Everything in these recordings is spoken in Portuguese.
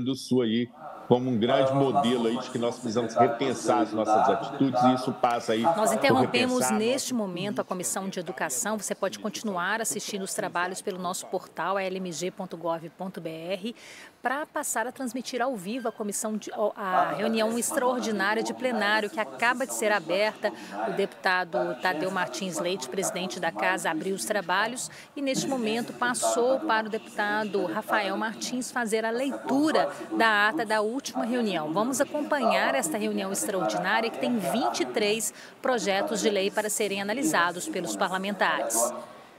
do Sul aí como um grande modelo aí de que nós precisamos repensar as nossas atitudes e isso passa aí. Nós interrompemos neste momento a Comissão de Educação. Você pode continuar assistindo os trabalhos pelo nosso portal lmg.gov.br para passar a transmitir ao vivo a comissão de, a reunião extraordinária de plenário que acaba de ser aberta. O deputado Tadeu Martins Leite, presidente da casa, abriu os trabalhos e neste momento passou para o deputado Rafael Martins fazer a leitura da ata da última reunião. Vamos acompanhar esta reunião extraordinária que tem 23 projetos de lei para serem analisados pelos parlamentares.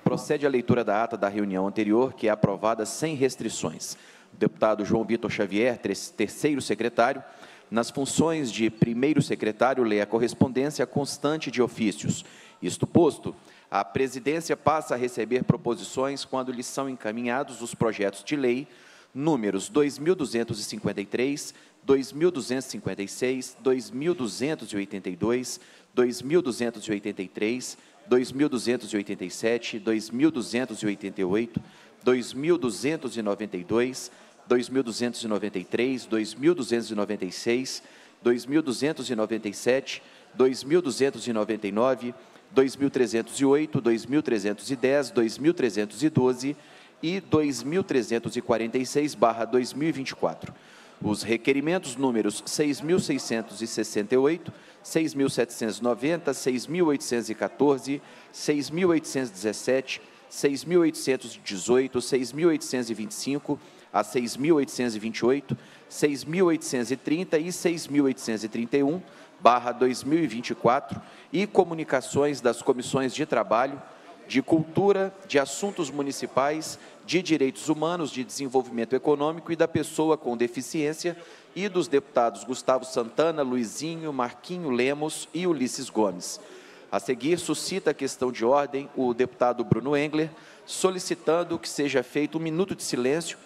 Procede a leitura da ata da reunião anterior, que é aprovada sem restrições deputado João Vitor Xavier, terceiro secretário, nas funções de primeiro secretário, lê a correspondência constante de ofícios. Isto posto, a presidência passa a receber proposições quando lhes são encaminhados os projetos de lei números 2253, 2256, 2282, 2283, 2287, 2288, 2292, 2293, 2296, 2297, 2299, 2308, 2310, 2312 e 2346/2024. Os requerimentos números 6.668, 6.790, 6.814, 6.817, 6.818, 6.825 a 6.828, 6.830 e 6.831, barra 2024, e comunicações das comissões de trabalho, de cultura, de assuntos municipais, de direitos humanos, de desenvolvimento econômico e da pessoa com deficiência, e dos deputados Gustavo Santana, Luizinho, Marquinho Lemos e Ulisses Gomes. A seguir, suscita a questão de ordem o deputado Bruno Engler, solicitando que seja feito um minuto de silêncio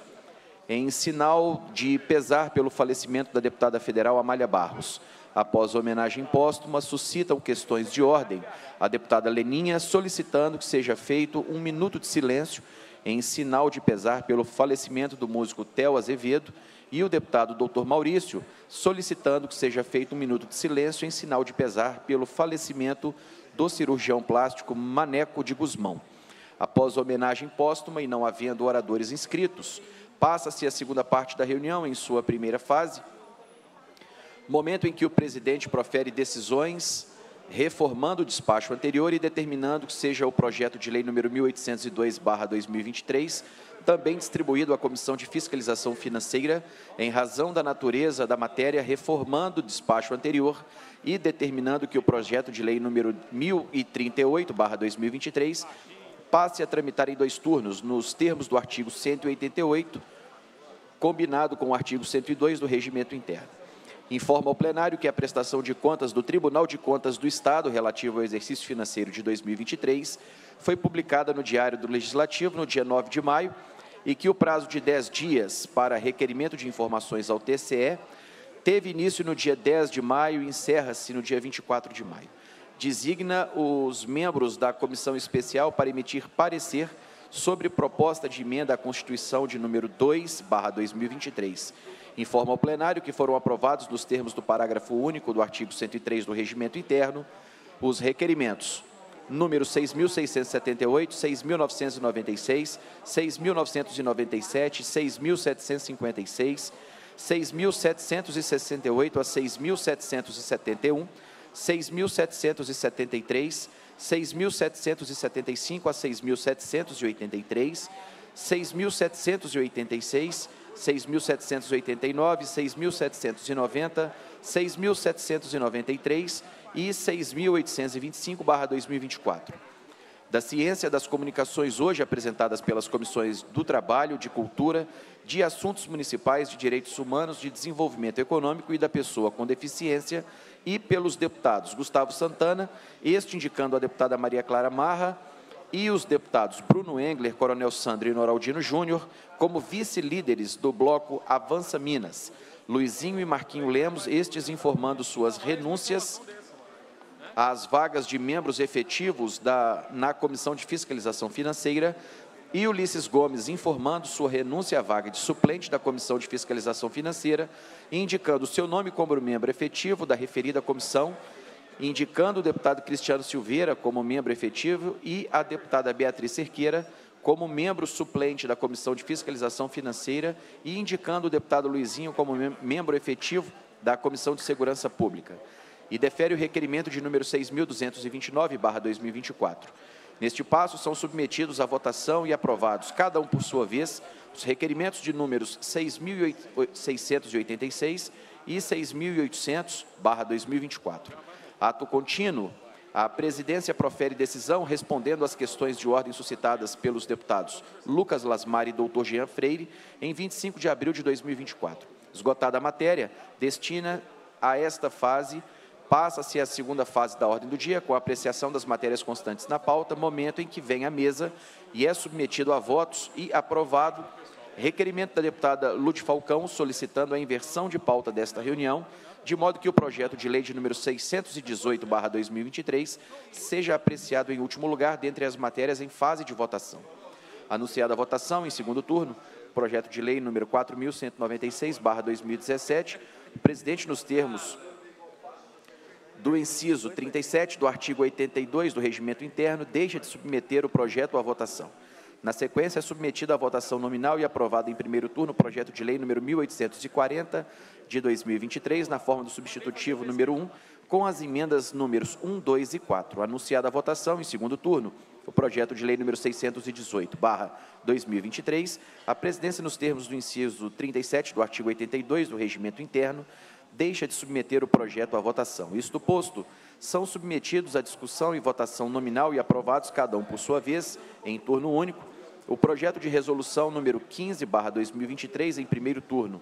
em sinal de pesar pelo falecimento da deputada federal Amália Barros. Após a homenagem póstuma, suscitam questões de ordem a deputada Leninha, solicitando que seja feito um minuto de silêncio em sinal de pesar pelo falecimento do músico Theo Azevedo, e o deputado doutor Maurício, solicitando que seja feito um minuto de silêncio em sinal de pesar pelo falecimento do cirurgião plástico Maneco de Guzmão. Após a homenagem póstuma e não havendo oradores inscritos, Passa-se a segunda parte da reunião, em sua primeira fase, momento em que o presidente profere decisões reformando o despacho anterior e determinando que seja o projeto de lei número 1802/2023 também distribuído à Comissão de Fiscalização Financeira em razão da natureza da matéria, reformando o despacho anterior e determinando que o projeto de lei número 1038/2023 passe a tramitar em dois turnos, nos termos do artigo 188, combinado com o artigo 102 do Regimento Interno. Informa ao plenário que a prestação de contas do Tribunal de Contas do Estado relativo ao exercício financeiro de 2023 foi publicada no Diário do Legislativo no dia 9 de maio e que o prazo de 10 dias para requerimento de informações ao TCE teve início no dia 10 de maio e encerra-se no dia 24 de maio designa os membros da comissão especial para emitir parecer sobre proposta de emenda à Constituição de número 2, barra 2023. Informa ao plenário que foram aprovados nos termos do parágrafo único do artigo 103 do Regimento Interno os requerimentos número 6.678, 6.996, 6.997, 6.756, 6.768 a 6.771, 6.773, 6.775 a 6.783, 6.786, 6.789, 6.790, 6.793 e 6.825/2024. Da ciência das comunicações hoje apresentadas pelas comissões do Trabalho, de Cultura, de Assuntos Municipais, de Direitos Humanos, de Desenvolvimento Econômico e da Pessoa com Deficiência, e pelos deputados Gustavo Santana, este indicando a deputada Maria Clara Marra, e os deputados Bruno Engler, Coronel Sandro e Noraldino Júnior, como vice-líderes do bloco Avança Minas. Luizinho e Marquinho Lemos, estes informando suas renúncias às vagas de membros efetivos da, na Comissão de Fiscalização Financeira, e Ulisses Gomes informando sua renúncia à vaga de suplente da Comissão de Fiscalização Financeira, indicando seu nome como membro efetivo da referida comissão, indicando o deputado Cristiano Silveira como membro efetivo e a deputada Beatriz Cerqueira como membro suplente da Comissão de Fiscalização Financeira e indicando o deputado Luizinho como membro efetivo da Comissão de Segurança Pública. E defere o requerimento de número 6.229-2024 Neste passo, são submetidos à votação e aprovados, cada um por sua vez, os requerimentos de números 6.686 e 6.800-2024. Ato contínuo. A presidência profere decisão respondendo às questões de ordem suscitadas pelos deputados Lucas Lasmar e Dr. Jean Freire em 25 de abril de 2024. Esgotada a matéria, destina a esta fase Passa-se a segunda fase da ordem do dia, com a apreciação das matérias constantes na pauta, momento em que vem à mesa e é submetido a votos e aprovado requerimento da deputada Lute Falcão solicitando a inversão de pauta desta reunião, de modo que o projeto de lei de número 618/2023 seja apreciado em último lugar dentre as matérias em fase de votação. Anunciada a votação em segundo turno, projeto de lei número 4196/2017, o presidente nos termos do inciso 37 do artigo 82 do Regimento Interno, deixa de submeter o projeto à votação. Na sequência, é submetido à votação nominal e aprovado em primeiro turno o projeto de lei número 1840 de 2023, na forma do substitutivo número 1, com as emendas números 1, 2 e 4. Anunciada a votação em segundo turno, o projeto de lei número 618/2023, a presidência nos termos do inciso 37 do artigo 82 do Regimento Interno deixa de submeter o projeto à votação. Isto posto, são submetidos à discussão e votação nominal e aprovados, cada um por sua vez, em turno único, o projeto de resolução número 15/2023 em primeiro turno,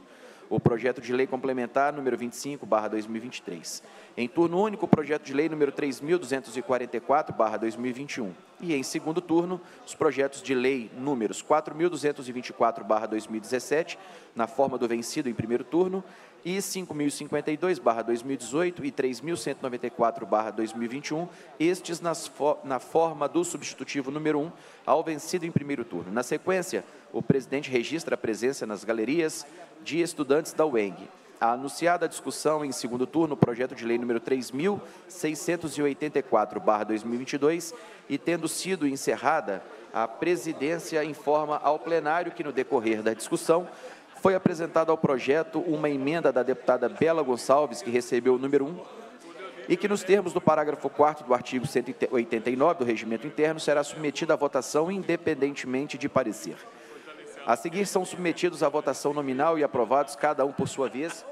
o projeto de lei complementar número 25/2023. Em turno único, o projeto de lei número 3244/2021 e em segundo turno, os projetos de lei números 4224/2017, na forma do vencido em primeiro turno, e 5.052/2018 e 3.194/2021, estes nas, na forma do substitutivo número 1, ao vencido em primeiro turno. Na sequência, o presidente registra a presença nas galerias de estudantes da UENG. A anunciada discussão em segundo turno, o projeto de lei número 3.684/2022 e tendo sido encerrada, a presidência informa ao plenário que no decorrer da discussão foi apresentada ao projeto uma emenda da deputada Bela Gonçalves, que recebeu o número 1, e que, nos termos do parágrafo 4 do artigo 189 do Regimento Interno, será submetida à votação independentemente de parecer. A seguir, são submetidos à votação nominal e aprovados, cada um por sua vez,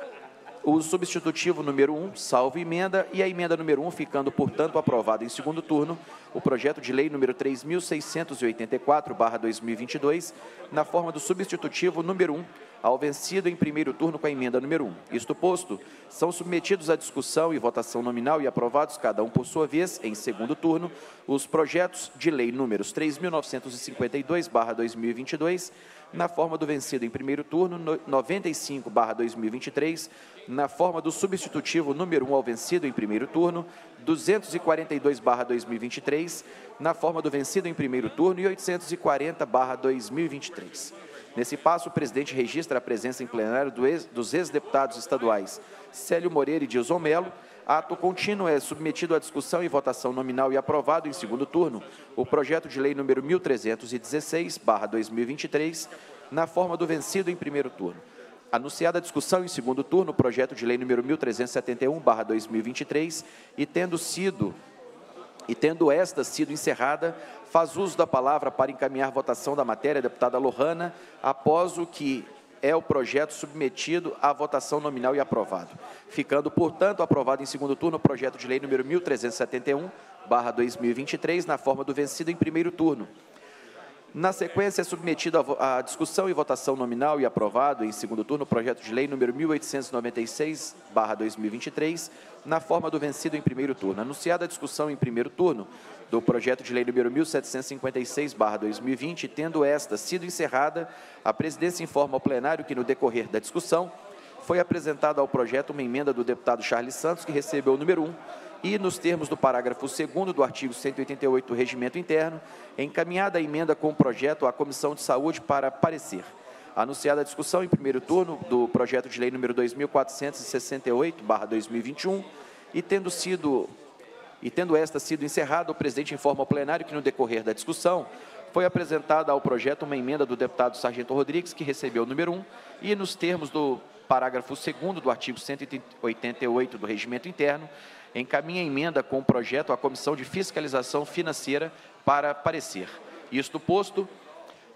o substitutivo número 1, salvo emenda, e a emenda número 1, ficando, portanto, aprovado em segundo turno, o projeto de lei número 3.684-2022, na forma do substitutivo número 1, ao vencido em primeiro turno com a emenda número 1. Isto posto, são submetidos à discussão e votação nominal e aprovados, cada um por sua vez, em segundo turno, os projetos de lei números 3.952-2022, na forma do vencido em primeiro turno, 95-2023, na forma do substitutivo número 1 ao vencido em primeiro turno, 242-2023, na forma do vencido em primeiro turno e 840-2023. Nesse passo, o presidente registra a presença em plenário dos ex-deputados estaduais Célio Moreira e Dilson Melo. Ato contínuo é submetido à discussão e votação nominal e aprovado em segundo turno o projeto de lei número 1316/2023, na forma do vencido em primeiro turno. Anunciada a discussão em segundo turno, o projeto de lei número 1371/2023 e tendo sido e tendo esta sido encerrada, faz uso da palavra para encaminhar votação da matéria a deputada Lohana, após o que é o projeto submetido à votação nominal e aprovado. Ficando, portanto, aprovado em segundo turno o projeto de lei número 1371, barra 2023, na forma do vencido em primeiro turno. Na sequência, é submetido à discussão e votação nominal e aprovado em segundo turno o projeto de lei número 1896/2023, na forma do vencido em primeiro turno. Anunciada a discussão em primeiro turno do projeto de lei número 1756/2020, tendo esta sido encerrada, a presidência informa ao plenário que no decorrer da discussão foi apresentada ao projeto uma emenda do deputado Charles Santos, que recebeu o número 1 e, nos termos do parágrafo 2 do artigo 188 do Regimento Interno, encaminhada a emenda com o projeto à Comissão de Saúde para parecer. Anunciada a discussão em primeiro turno do projeto de lei número 2468/2021 e tendo sido e tendo esta sido encerrada, o presidente informa ao plenário que no decorrer da discussão foi apresentada ao projeto uma emenda do deputado Sargento Rodrigues, que recebeu o número 1, e nos termos do parágrafo 2 do artigo 188 do Regimento Interno, encaminha a emenda com o projeto à Comissão de Fiscalização Financeira para parecer. Isto posto,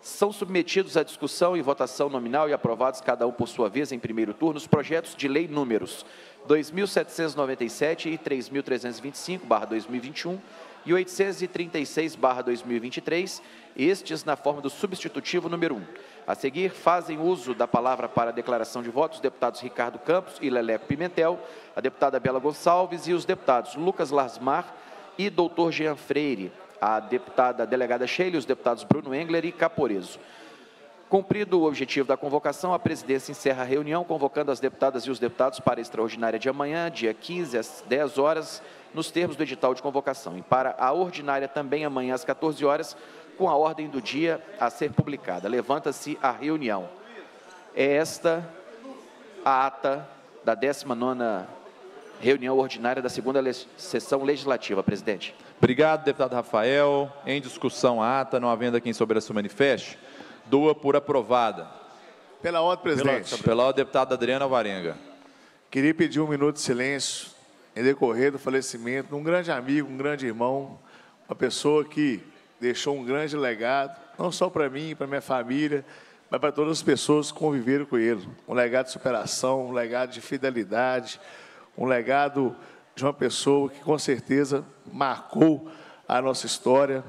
são submetidos à discussão e votação nominal e aprovados cada um por sua vez em primeiro turno os projetos de lei números 2.797 e 3.325/2021 e 836/2023, estes na forma do substitutivo número 1. A seguir, fazem uso da palavra para a declaração de votos os deputados Ricardo Campos e Leleco Pimentel, a deputada Bela Gonçalves e os deputados Lucas Lasmar e doutor Jean Freire a deputada delegada Sheila os deputados Bruno Engler e Caporeso. Cumprido o objetivo da convocação, a presidência encerra a reunião, convocando as deputadas e os deputados para a extraordinária de amanhã, dia 15, às 10 horas, nos termos do edital de convocação, e para a ordinária também amanhã, às 14 horas, com a ordem do dia a ser publicada. Levanta-se a reunião. É esta a ata da 19ª reunião ordinária da segunda sessão legislativa, presidente. Obrigado, deputado Rafael. Em discussão a ata, não havendo quem sobre se manifeste, doa por aprovada. Pela ordem, presidente. Pela, pela ordem, deputada Adriana Varenga. Queria pedir um minuto de silêncio em decorrer do falecimento de um grande amigo, um grande irmão, uma pessoa que deixou um grande legado, não só para mim, para minha família, mas para todas as pessoas que conviveram com ele. Um legado de superação, um legado de fidelidade, um legado de uma pessoa que com certeza marcou a nossa história,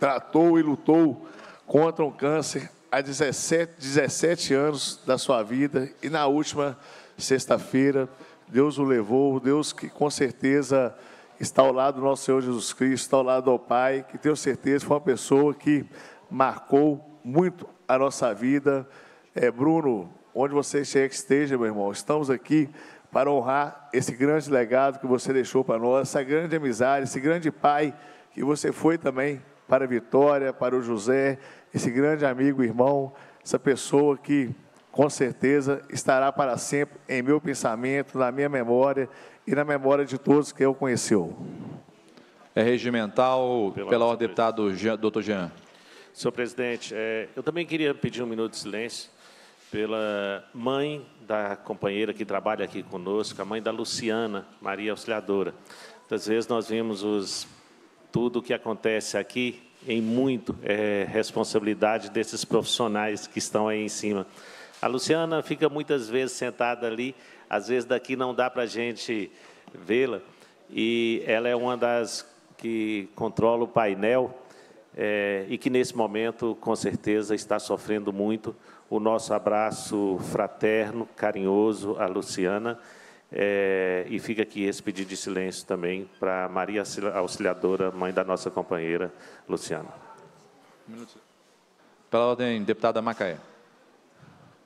tratou e lutou contra um câncer há 17, 17 anos da sua vida e na última sexta-feira Deus o levou, Deus que com certeza está ao lado do nosso Senhor Jesus Cristo, está ao lado do Pai, que tenho certeza foi uma pessoa que marcou muito a nossa vida. É, Bruno, onde você que esteja, meu irmão, estamos aqui para honrar esse grande legado que você deixou para nós, essa grande amizade, esse grande pai que você foi também para a Vitória, para o José, esse grande amigo, irmão, essa pessoa que com certeza estará para sempre em meu pensamento, na minha memória e na memória de todos que eu conheceu. É regimental, pela, pela ordem, deputado Jean, doutor Jean. Senhor presidente, é, eu também queria pedir um minuto de silêncio pela mãe da companheira que trabalha aqui conosco, a mãe da Luciana, Maria Auxiliadora. Muitas vezes nós vimos os, tudo o que acontece aqui, em muito é responsabilidade desses profissionais que estão aí em cima. A Luciana fica muitas vezes sentada ali, às vezes daqui não dá para a gente vê-la, e ela é uma das que controla o painel é, e que nesse momento, com certeza, está sofrendo muito o nosso abraço fraterno, carinhoso à Luciana. É, e fica aqui esse pedido de silêncio também para Maria Auxiliadora, mãe da nossa companheira Luciana. Pela ordem, deputada Macaé.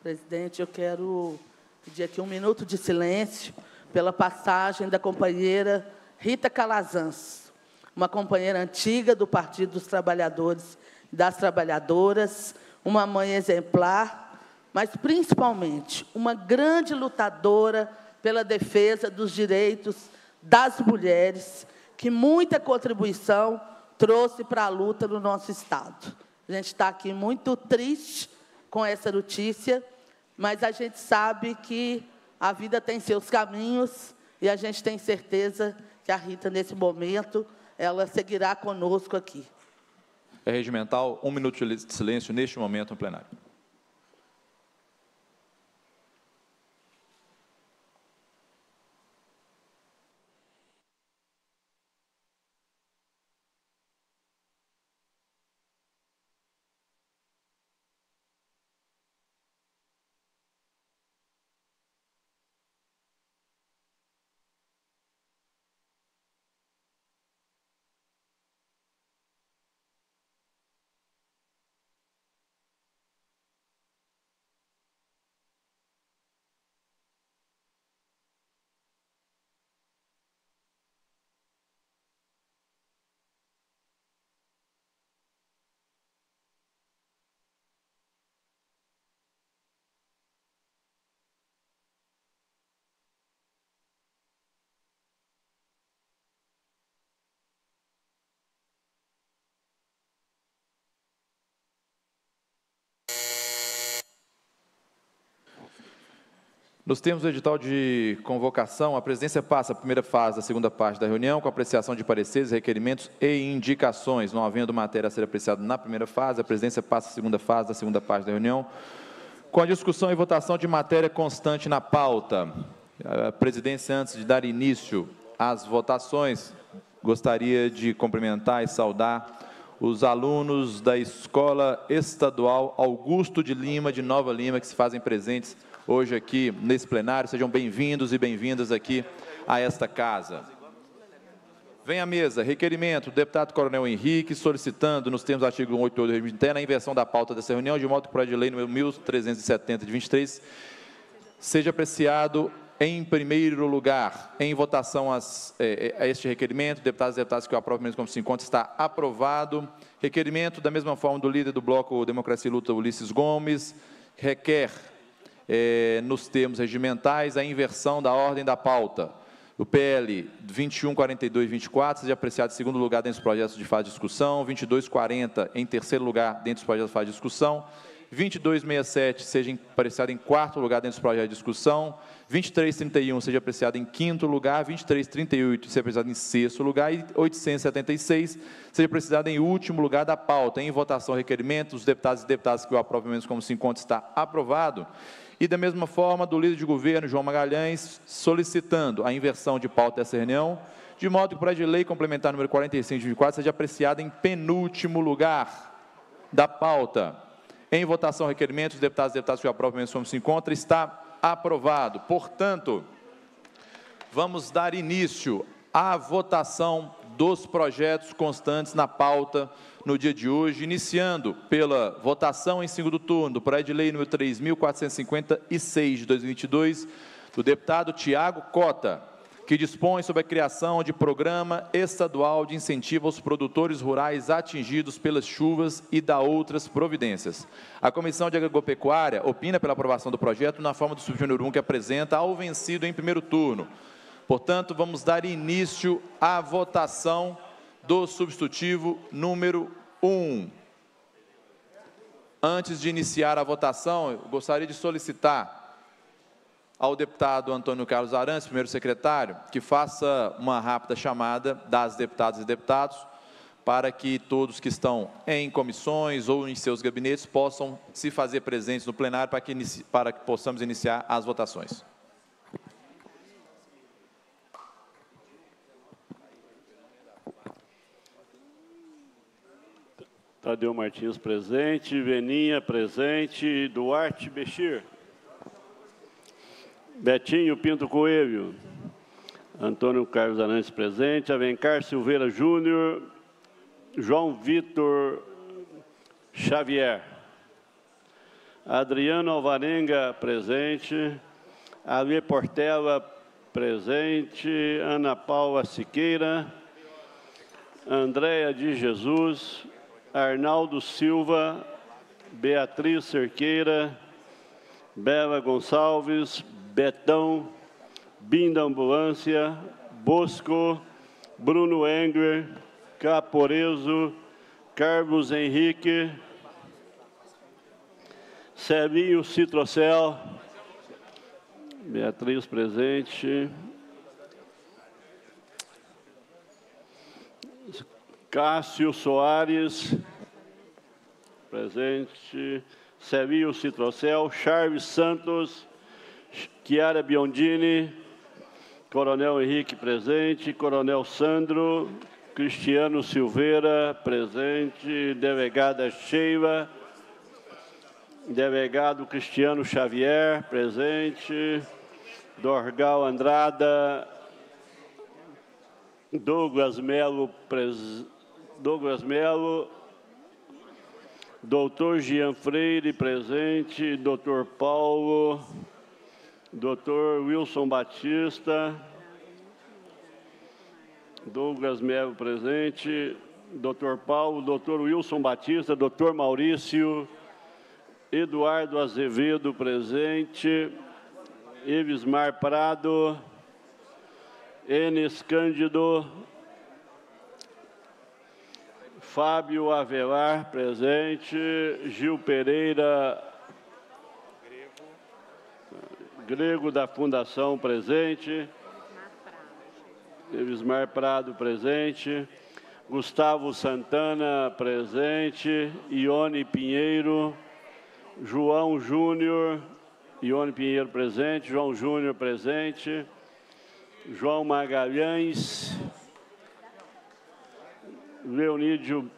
Presidente, eu quero pedir aqui um minuto de silêncio pela passagem da companheira Rita Calazans, uma companheira antiga do Partido dos Trabalhadores e das Trabalhadoras, uma mãe exemplar, mas principalmente uma grande lutadora pela defesa dos direitos das mulheres, que muita contribuição trouxe para a luta no nosso Estado. A gente está aqui muito triste com essa notícia, mas a gente sabe que a vida tem seus caminhos e a gente tem certeza que a Rita, nesse momento, ela seguirá conosco aqui. É regimental, um minuto de silêncio neste momento no plenário. Nos termos do edital de convocação, a presidência passa a primeira fase da segunda parte da reunião, com apreciação de pareceres, requerimentos e indicações. Não havendo matéria a ser apreciada na primeira fase, a presidência passa a segunda fase da segunda parte da reunião, com a discussão e votação de matéria constante na pauta. A presidência, antes de dar início às votações, gostaria de cumprimentar e saudar os alunos da Escola Estadual Augusto de Lima, de Nova Lima, que se fazem presentes hoje aqui nesse plenário. Sejam bem-vindos e bem-vindas aqui a esta casa. Vem à mesa, requerimento do deputado Coronel Henrique, solicitando, nos termos do artigo 188 do regimento interno, a inversão da pauta dessa reunião, de modo que o projeto de lei número 1370 de 23 seja apreciado em primeiro lugar, em votação as, é, é, a este requerimento, deputados e deputadas que o aprovam como se encontra, está aprovado. Requerimento, da mesma forma, do líder do Bloco Democracia e Luta, Ulisses Gomes, requer, é, nos termos regimentais, a inversão da ordem da pauta. O PL 21, 42 e 24 seja apreciado em segundo lugar dentro dos projetos de fase de discussão, 22, 40 em terceiro lugar dentro dos projetos de fase de discussão, 2267 seja apreciado em quarto lugar dentro dos projetos de discussão, 2331 seja apreciado em quinto lugar, 2338 seja apreciado em sexto lugar e 876 seja apreciado em último lugar da pauta. Em votação, requerimento dos deputados e deputadas que o aprovam menos como se encontra está aprovado. E da mesma forma, do líder de governo, João Magalhães, solicitando a inversão de pauta dessa reunião, de modo que o projeto de lei complementar número 45 de 24 seja apreciado em penúltimo lugar da pauta. Em votação, requerimento, os deputados e deputadas que aprovam menos como se encontra, está aprovado. Portanto, vamos dar início à votação dos projetos constantes na pauta no dia de hoje, iniciando pela votação em segundo turno projeto de lei número 3.456 de 2022, do deputado Tiago Cota, que dispõe sobre a criação de programa estadual de incentivo aos produtores rurais atingidos pelas chuvas e da outras providências. A Comissão de Agropecuária opina pela aprovação do projeto na forma do subgênero 1 que apresenta ao vencido em primeiro turno. Portanto, vamos dar início à votação do substitutivo número 1. Antes de iniciar a votação, gostaria de solicitar ao deputado Antônio Carlos Arantes, primeiro secretário, que faça uma rápida chamada das deputadas e deputados para que todos que estão em comissões ou em seus gabinetes possam se fazer presentes no plenário para que, para que possamos iniciar as votações. Tadeu Martins presente, Veninha presente, Duarte Bexir. Betinho Pinto Coelho. Antônio Carlos Arantes presente. Avencar Silveira Júnior. João Vitor Xavier. Adriano Alvarenga presente. Ale Portela presente. Ana Paula Siqueira. Andréia de Jesus. Arnaldo Silva. Beatriz Cerqueira. Bela Gonçalves, Betão, Binda Ambulância, Bosco, Bruno Engler, Caporezo, Carlos Henrique, Celinho Citrocel, Beatriz presente, Cássio Soares, presente, Celinho Citrocel, Charles Santos, Chiara Biondini, Coronel Henrique presente, Coronel Sandro, Cristiano Silveira presente, Delegada Sheila, Delegado Cristiano Xavier presente, Dorgal Andrada, Douglas Melo, pres... Douglas Melo, Doutor Jean Freire presente, Doutor Paulo, Doutor Wilson Batista, Douglas Melo presente, Doutor Paulo, Doutor Wilson Batista, Doutor Maurício, Eduardo Azevedo presente, Evismar Prado, Enes Cândido, Fábio Avelar presente, Gil Pereira Grego da Fundação presente. Evismar Prado presente. Gustavo Santana presente. Ione Pinheiro. João Júnior. Ione Pinheiro presente. João Júnior presente. João Magalhães. Leonídio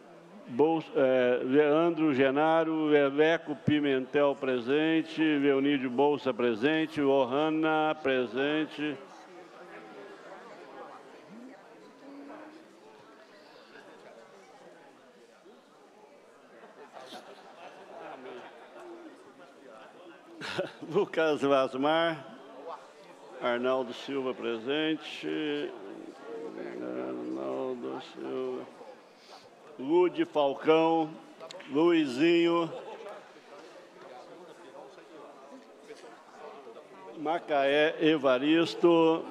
Bolsa, é, Leandro Genaro, Eleco Pimentel presente, Leonídio Bolsa presente, Ohana presente. Lucas Vasmar, Arnaldo Silva presente, Arnaldo Silva. Lude Falcão, Luizinho, Macaé Evaristo,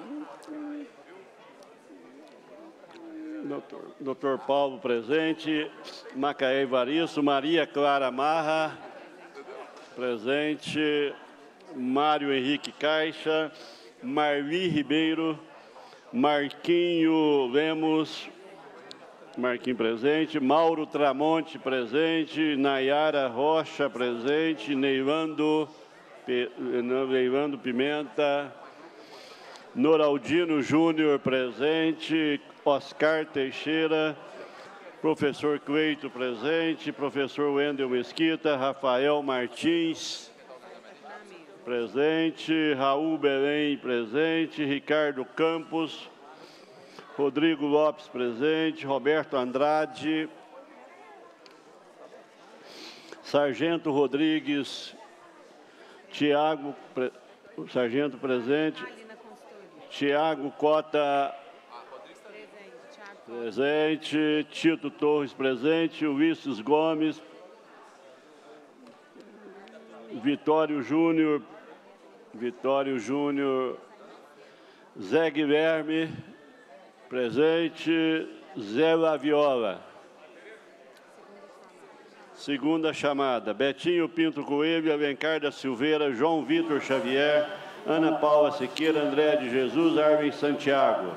doutor, doutor Paulo presente, Macaé Evaristo, Maria Clara Marra, presente, Mário Henrique Caixa, Marli Ribeiro, Marquinho Lemos, Marquinhos presente, Mauro Tramonte presente, Nayara Rocha presente, Neivando, Neivando Pimenta, Noraldino Júnior presente, Oscar Teixeira, professor Cleito presente, professor Wendel Mesquita, Rafael Martins presente, Raul Belém presente, Ricardo Campos, Rodrigo Lopes presente, Roberto Andrade, Sargento Rodrigues, Tiago, pre, Sargento presente, Tiago Cota presente, Tito Torres presente, Ulisses Gomes, Vitório Júnior, Vitório Júnior, Zé Guilherme, Presente, Zé Laviola. Segunda chamada, Betinho Pinto Coelho, Alencar da Silveira, João Vitor Xavier, Ana Paula Siqueira, André de Jesus, Arvin Santiago.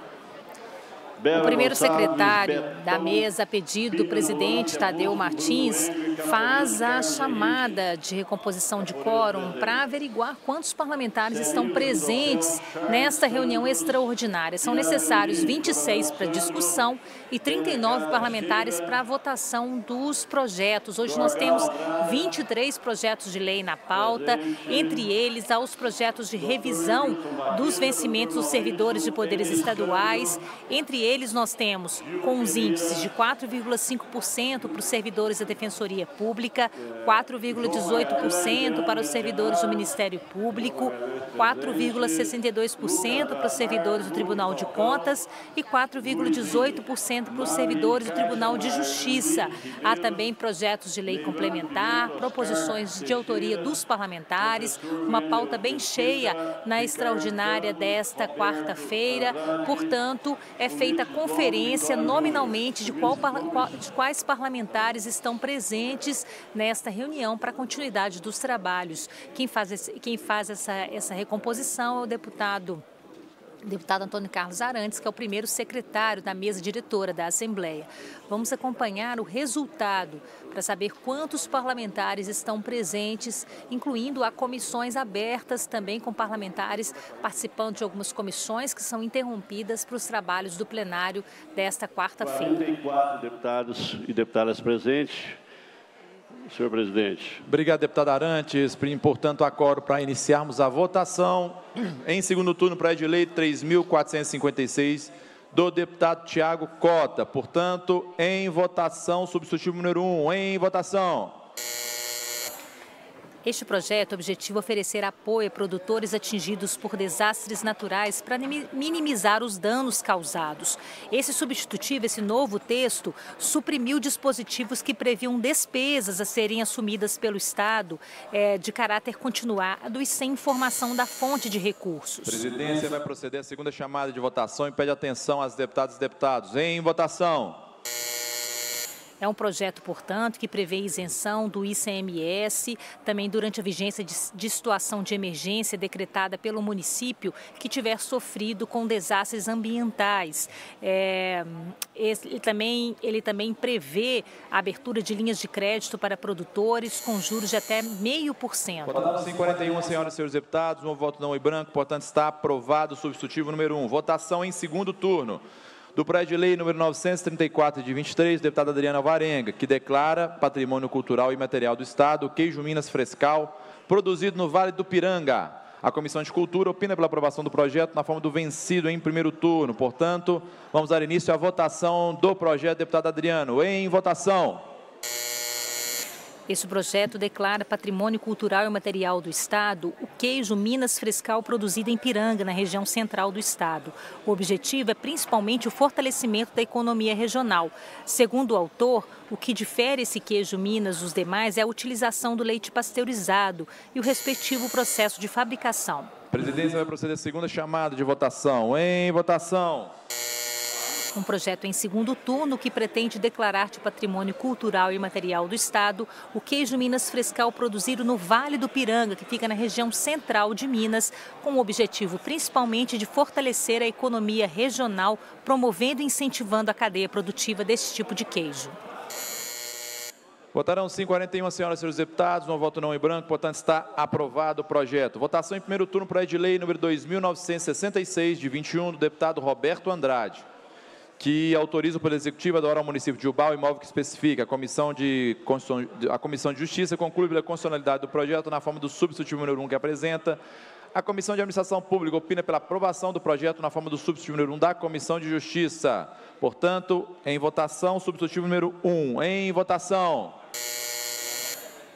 O primeiro secretário da mesa, a pedido do presidente Tadeu Martins, faz a chamada de recomposição de quórum para averiguar quantos parlamentares estão presentes nesta reunião extraordinária. São necessários 26 para discussão e 39 parlamentares para a votação dos projetos. Hoje nós temos 23 projetos de lei na pauta, entre eles há os projetos de revisão dos vencimentos dos servidores de poderes estaduais, entre eles nós temos com os índices de 4,5% para os servidores da Defensoria Pública, 4,18% para os servidores do Ministério Público, 4,62% para os servidores do Tribunal de Contas e 4,18% para os servidores do Tribunal de Justiça. Há também projetos de lei complementar, proposições de autoria dos parlamentares, uma pauta bem cheia na extraordinária desta quarta-feira. Portanto, é feita a conferência nominalmente de, qual, de quais parlamentares estão presentes nesta reunião para a continuidade dos trabalhos. Quem faz, esse, quem faz essa, essa recomposição é o deputado deputado Antônio Carlos Arantes, que é o primeiro secretário da mesa diretora da Assembleia. Vamos acompanhar o resultado para saber quantos parlamentares estão presentes, incluindo a comissões abertas também com parlamentares participando de algumas comissões que são interrompidas para os trabalhos do plenário desta quarta-feira. 44 deputados e deputadas presentes. Senhor presidente. Obrigado, deputado Arantes. Portanto, acordo para iniciarmos a votação. Em segundo turno, para de lei 3.456, do deputado Tiago Cota. Portanto, em votação, substitutivo número 1. Em votação. Este projeto objetiva oferecer apoio a produtores atingidos por desastres naturais para minimizar os danos causados. Esse substitutivo, esse novo texto, suprimiu dispositivos que previam despesas a serem assumidas pelo Estado é, de caráter continuado e sem informação da fonte de recursos. A presidência vai proceder à segunda chamada de votação e pede atenção às deputadas e deputados. Em votação. É um projeto, portanto, que prevê isenção do ICMS, também durante a vigência de, de situação de emergência decretada pelo município que tiver sofrido com desastres ambientais. É, ele, também, ele também prevê a abertura de linhas de crédito para produtores com juros de até meio por cento. Votado sim, 41, senhoras e senhores deputados, um voto não e branco, portanto está aprovado o substitutivo número 1. Votação em segundo turno do projeto de lei número 934 de 23, deputada Adriana Varenga, que declara patrimônio cultural e material do Estado, o queijo Minas Frescal, produzido no Vale do Piranga. A Comissão de Cultura opina pela aprovação do projeto na forma do vencido em primeiro turno. Portanto, vamos dar início à votação do projeto, deputado Adriano. Em votação. Esse projeto declara patrimônio cultural e material do Estado o queijo Minas Frescal produzido em Piranga, na região central do Estado. O objetivo é principalmente o fortalecimento da economia regional. Segundo o autor, o que difere esse queijo Minas dos demais é a utilização do leite pasteurizado e o respectivo processo de fabricação. A presidência vai proceder à segunda chamada de votação. Em votação um projeto em segundo turno que pretende declarar de patrimônio cultural e material do Estado o queijo Minas Frescal produzido no Vale do Piranga, que fica na região central de Minas, com o objetivo principalmente de fortalecer a economia regional, promovendo e incentivando a cadeia produtiva desse tipo de queijo. Votarão sim 41 senhoras e senhores deputados, um voto não em branco, portanto está aprovado o projeto. Votação em primeiro turno, projeto de lei número 2966, de 21, do deputado Roberto Andrade que autoriza o Poder Executivo a doar ao município de Ubal o imóvel que especifica. A Comissão de, a Comissão de Justiça conclui pela constitucionalidade do projeto na forma do substitutivo número 1 que apresenta. A Comissão de Administração Pública opina pela aprovação do projeto na forma do substitutivo número 1 da Comissão de Justiça. Portanto, em votação, substitutivo número 1. Em votação.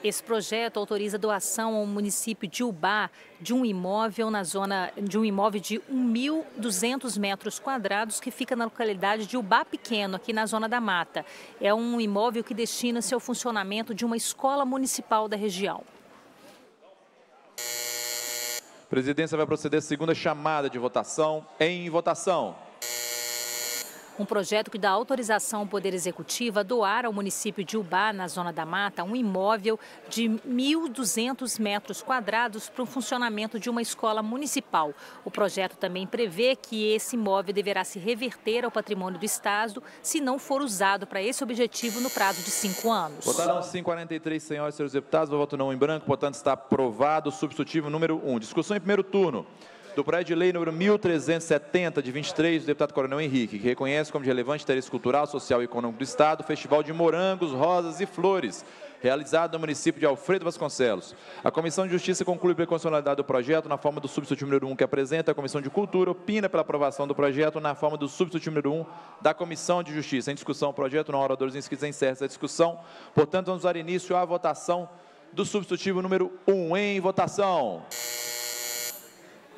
Esse projeto autoriza doação ao município de Ubá de um imóvel na zona de um imóvel de 1.200 metros quadrados que fica na localidade de Ubá Pequeno, aqui na zona da Mata. É um imóvel que destina-se ao funcionamento de uma escola municipal da região. A presidência vai proceder à segunda chamada de votação. Em votação um projeto que dá autorização ao Poder Executivo a doar ao município de Ubá, na Zona da Mata, um imóvel de 1.200 metros quadrados para o funcionamento de uma escola municipal. O projeto também prevê que esse imóvel deverá se reverter ao patrimônio do Estado se não for usado para esse objetivo no prazo de cinco anos. Votaram sim 43 senhores e senhores deputados, voto não em branco, portanto está aprovado o substitutivo número 1. Discussão em primeiro turno do projeto de lei número 1370, de 23, do deputado Coronel Henrique, que reconhece como de relevante interesse cultural, social e econômico do Estado o Festival de Morangos, Rosas e Flores, realizado no município de Alfredo Vasconcelos. A Comissão de Justiça conclui pela constitucionalidade do projeto na forma do substitutivo número 1 que apresenta. A Comissão de Cultura opina pela aprovação do projeto na forma do substitutivo número 1 da Comissão de Justiça. Em discussão, o projeto, não oradores inscritos, encerra essa discussão. Portanto, vamos dar início à votação do substitutivo número 1. Em votação.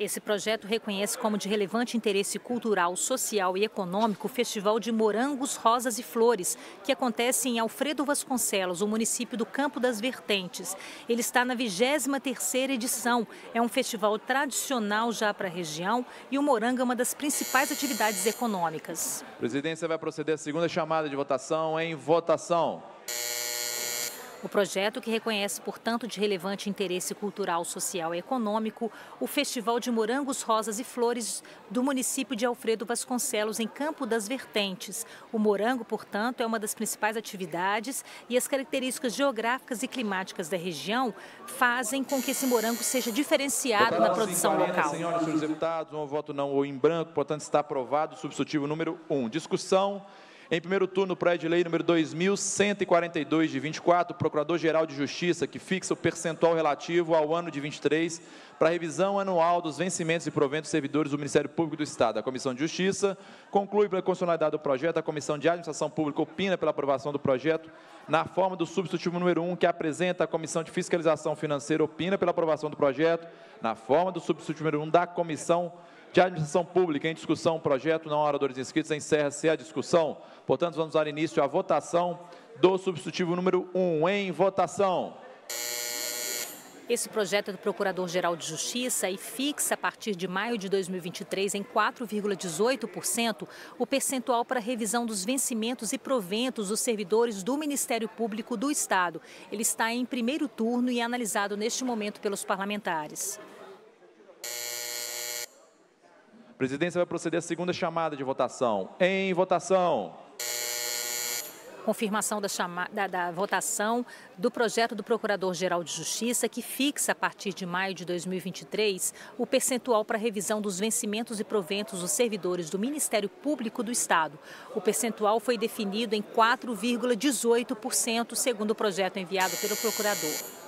Esse projeto reconhece como de relevante interesse cultural, social e econômico o Festival de Morangos, Rosas e Flores, que acontece em Alfredo Vasconcelos, o município do Campo das Vertentes. Ele está na 23ª edição. É um festival tradicional já para a região e o morango é uma das principais atividades econômicas. A presidência vai proceder à segunda chamada de votação em votação. O projeto, que reconhece, portanto, de relevante interesse cultural, social e econômico, o Festival de Morangos, Rosas e Flores do município de Alfredo Vasconcelos, em Campo das Vertentes. O morango, portanto, é uma das principais atividades e as características geográficas e climáticas da região fazem com que esse morango seja diferenciado na produção 40, local. Senhoras e senhores deputados, um voto não ou em branco, portanto, está aprovado o substitutivo número 1. Discussão. Em primeiro turno, o projeto de lei número 2142 de 24, o Procurador-Geral de Justiça, que fixa o percentual relativo ao ano de 23 para a revisão anual dos vencimentos e proventos servidores do Ministério Público do Estado. A Comissão de Justiça conclui pela constitucionalidade do projeto, a Comissão de Administração Pública opina pela aprovação do projeto na forma do substitutivo número 1, que apresenta a Comissão de Fiscalização Financeira opina pela aprovação do projeto na forma do substitutivo número 1 da Comissão de Administração Pública em discussão, projeto não oradores inscritos, encerra-se a discussão. Portanto, vamos dar início à votação do substitutivo número 1. Em votação. Esse projeto é do Procurador-Geral de Justiça e fixa, a partir de maio de 2023, em 4,18%, o percentual para revisão dos vencimentos e proventos dos servidores do Ministério Público do Estado. Ele está em primeiro turno e é analisado neste momento pelos parlamentares. A presidência vai proceder à segunda chamada de votação. Em votação confirmação da, chama, da, da votação do projeto do Procurador-Geral de Justiça, que fixa, a partir de maio de 2023, o percentual para revisão dos vencimentos e proventos dos servidores do Ministério Público do Estado. O percentual foi definido em 4,18%, segundo o projeto enviado pelo Procurador.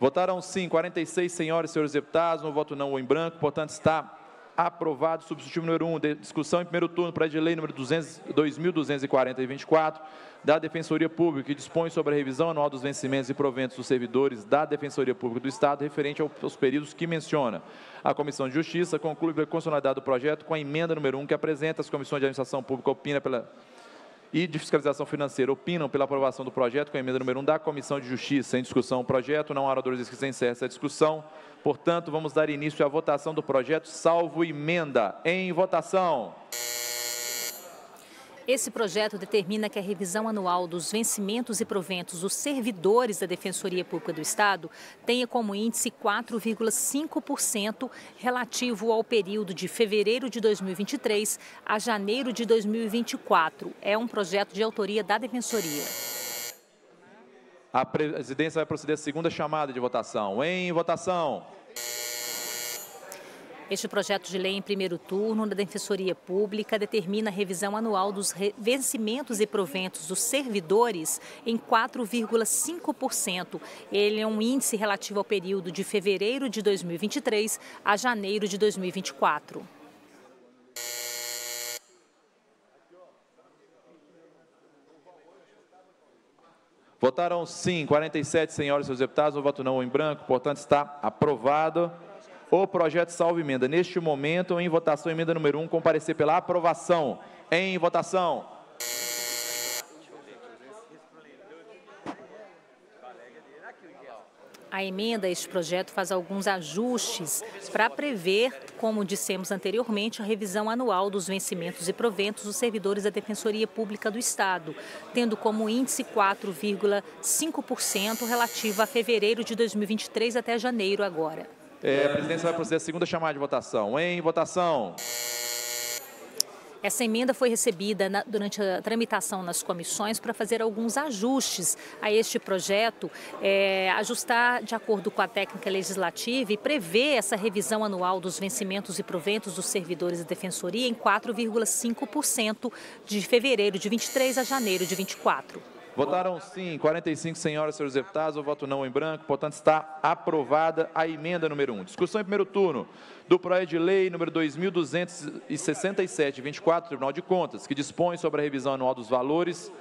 Votaram sim 46 senhoras e senhores deputados, no voto não ou em branco, portanto está aprovado. Substitutivo número 1, discussão em primeiro turno, projeto de lei número 2.240 e 24, da Defensoria Pública, que dispõe sobre a revisão anual dos vencimentos e proventos dos servidores da Defensoria Pública do Estado, referente aos períodos que menciona. A Comissão de Justiça conclui a constitucionalidade do projeto com a emenda número 1, que apresenta as comissões de administração pública opina pela e de Fiscalização Financeira opinam pela aprovação do projeto com a emenda número 1 da Comissão de Justiça. Em discussão o projeto, não há oradores inscritos em essa discussão. Portanto, vamos dar início à votação do projeto, salvo emenda. Em votação. Esse projeto determina que a revisão anual dos vencimentos e proventos dos servidores da Defensoria Pública do Estado tenha como índice 4,5% relativo ao período de fevereiro de 2023 a janeiro de 2024. É um projeto de autoria da Defensoria. A presidência vai proceder à segunda chamada de votação. Em votação. Este projeto de lei em primeiro turno da Defensoria Pública determina a revisão anual dos vencimentos e proventos dos servidores em 4,5%. Ele é um índice relativo ao período de fevereiro de 2023 a janeiro de 2024. Votaram sim 47 senhores e seus deputados, o voto não em branco, portanto está aprovado o projeto salvo emenda. Neste momento, em votação, emenda número 1, comparecer pela aprovação. Em votação. A emenda a este projeto faz alguns ajustes para prever, como dissemos anteriormente, a revisão anual dos vencimentos e proventos dos servidores da Defensoria Pública do Estado, tendo como índice 4,5% relativo a fevereiro de 2023 até janeiro agora. É, a presidência vai proceder a segunda chamada de votação. Em votação. Essa emenda foi recebida na, durante a tramitação nas comissões para fazer alguns ajustes a este projeto, é, ajustar de acordo com a técnica legislativa e prever essa revisão anual dos vencimentos e proventos dos servidores da Defensoria em 4,5% de fevereiro de 23 a janeiro de 24. Votaram sim 45 senhoras e senhores deputados, o voto não em branco, portanto está aprovada a emenda número 1. Discussão em primeiro turno do projeto de lei número 2267, 24, Tribunal de Contas, que dispõe sobre a revisão anual dos valores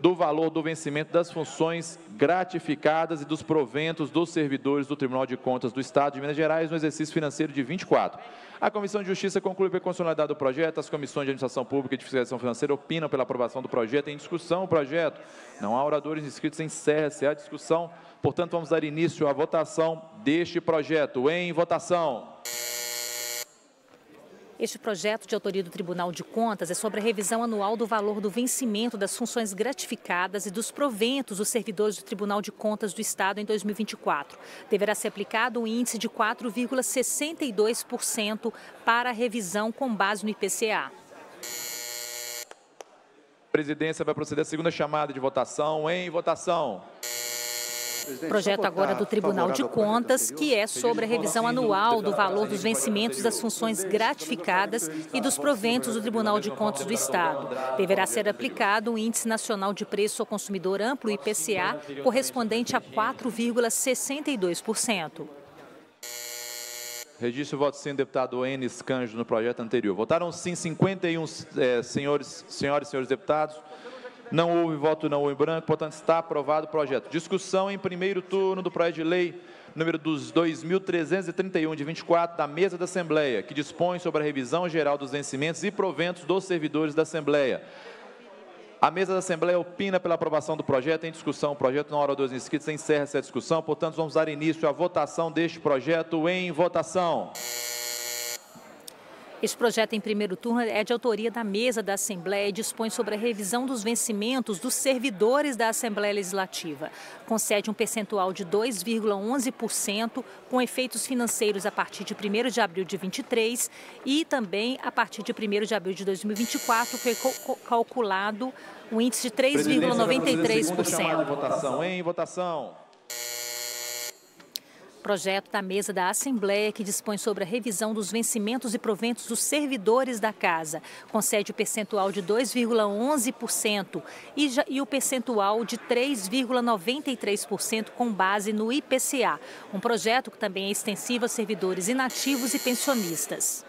do valor do vencimento das funções gratificadas e dos proventos dos servidores do Tribunal de Contas do Estado de Minas Gerais no exercício financeiro de 24. A Comissão de Justiça conclui a constitucionalidade do projeto. As comissões de Administração Pública e de Fiscalização Financeira opinam pela aprovação do projeto. Em discussão o projeto. Não há oradores inscritos. Encerra-se a discussão. Portanto, vamos dar início à votação deste projeto. Em votação. Este projeto de autoria do Tribunal de Contas é sobre a revisão anual do valor do vencimento das funções gratificadas e dos proventos dos servidores do Tribunal de Contas do Estado em 2024. Deverá ser aplicado um índice de 4,62% para a revisão com base no IPCA. A presidência vai proceder à segunda chamada de votação. Em votação. Projeto agora do Tribunal de Contas, que é sobre a revisão anual do valor dos vencimentos das funções gratificadas e dos proventos do Tribunal de Contas do Estado. Deverá ser aplicado um Índice Nacional de Preço ao Consumidor Amplo, IPCA, correspondente a 4,62%. Registro o voto sim, deputado Enes Canjo, no projeto anterior. Votaram sim 51 é, senhores, senhores e senhores deputados. Não houve voto não em branco, portanto está aprovado o projeto. Discussão em primeiro turno do projeto de lei número dos 2.331 de 24 da mesa da Assembleia, que dispõe sobre a revisão geral dos vencimentos e proventos dos servidores da Assembleia. A mesa da Assembleia opina pela aprovação do projeto. Em discussão, o projeto na hora dos inscritos encerra essa discussão. Portanto, vamos dar início à votação deste projeto em votação. Este projeto em primeiro turno é de autoria da mesa da Assembleia e dispõe sobre a revisão dos vencimentos dos servidores da Assembleia Legislativa. Concede um percentual de 2,11% com efeitos financeiros a partir de 1 de abril de 23 e também a partir de 1 de abril de 2024 foi calculado o um índice de 3,93%. Votação em votação projeto da mesa da Assembleia que dispõe sobre a revisão dos vencimentos e proventos dos servidores da Casa. Concede o percentual de 2,11% e, e o percentual de 3,93% com base no IPCA. Um projeto que também é extensivo a servidores inativos e pensionistas.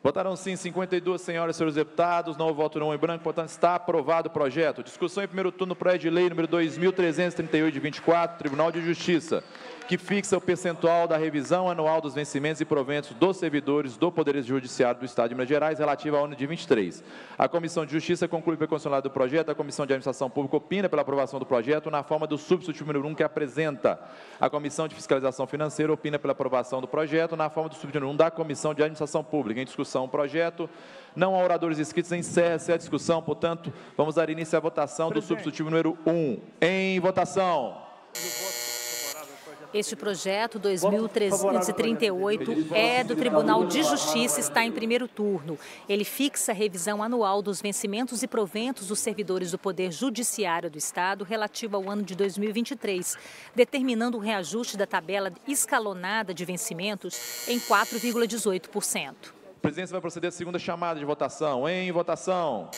Votaram sim 52 senhoras e senhores deputados, não voto não em branco, portanto está aprovado o projeto. Discussão em primeiro turno, projeto de lei número 2338 de 24, Tribunal de Justiça que fixa o percentual da revisão anual dos vencimentos e proventos dos servidores do Poder Judiciário do Estado de Minas Gerais relativa ao ano de 23. A Comissão de Justiça conclui pela condicionalidade do projeto, a Comissão de Administração Pública opina pela aprovação do projeto na forma do substitutivo número 1 que apresenta. A Comissão de Fiscalização Financeira opina pela aprovação do projeto na forma do substitutivo número 1 da Comissão de Administração Pública. Em discussão o projeto, não há oradores inscritos, encerra-se a discussão, portanto, vamos dar início à votação do substitutivo número 1. Em votação. Este projeto 2338 é do Tribunal de Justiça, está em primeiro turno. Ele fixa a revisão anual dos vencimentos e proventos dos servidores do Poder Judiciário do Estado relativo ao ano de 2023, determinando o reajuste da tabela escalonada de vencimentos em 4,18%. A presidência vai proceder à segunda chamada de votação. Em votação.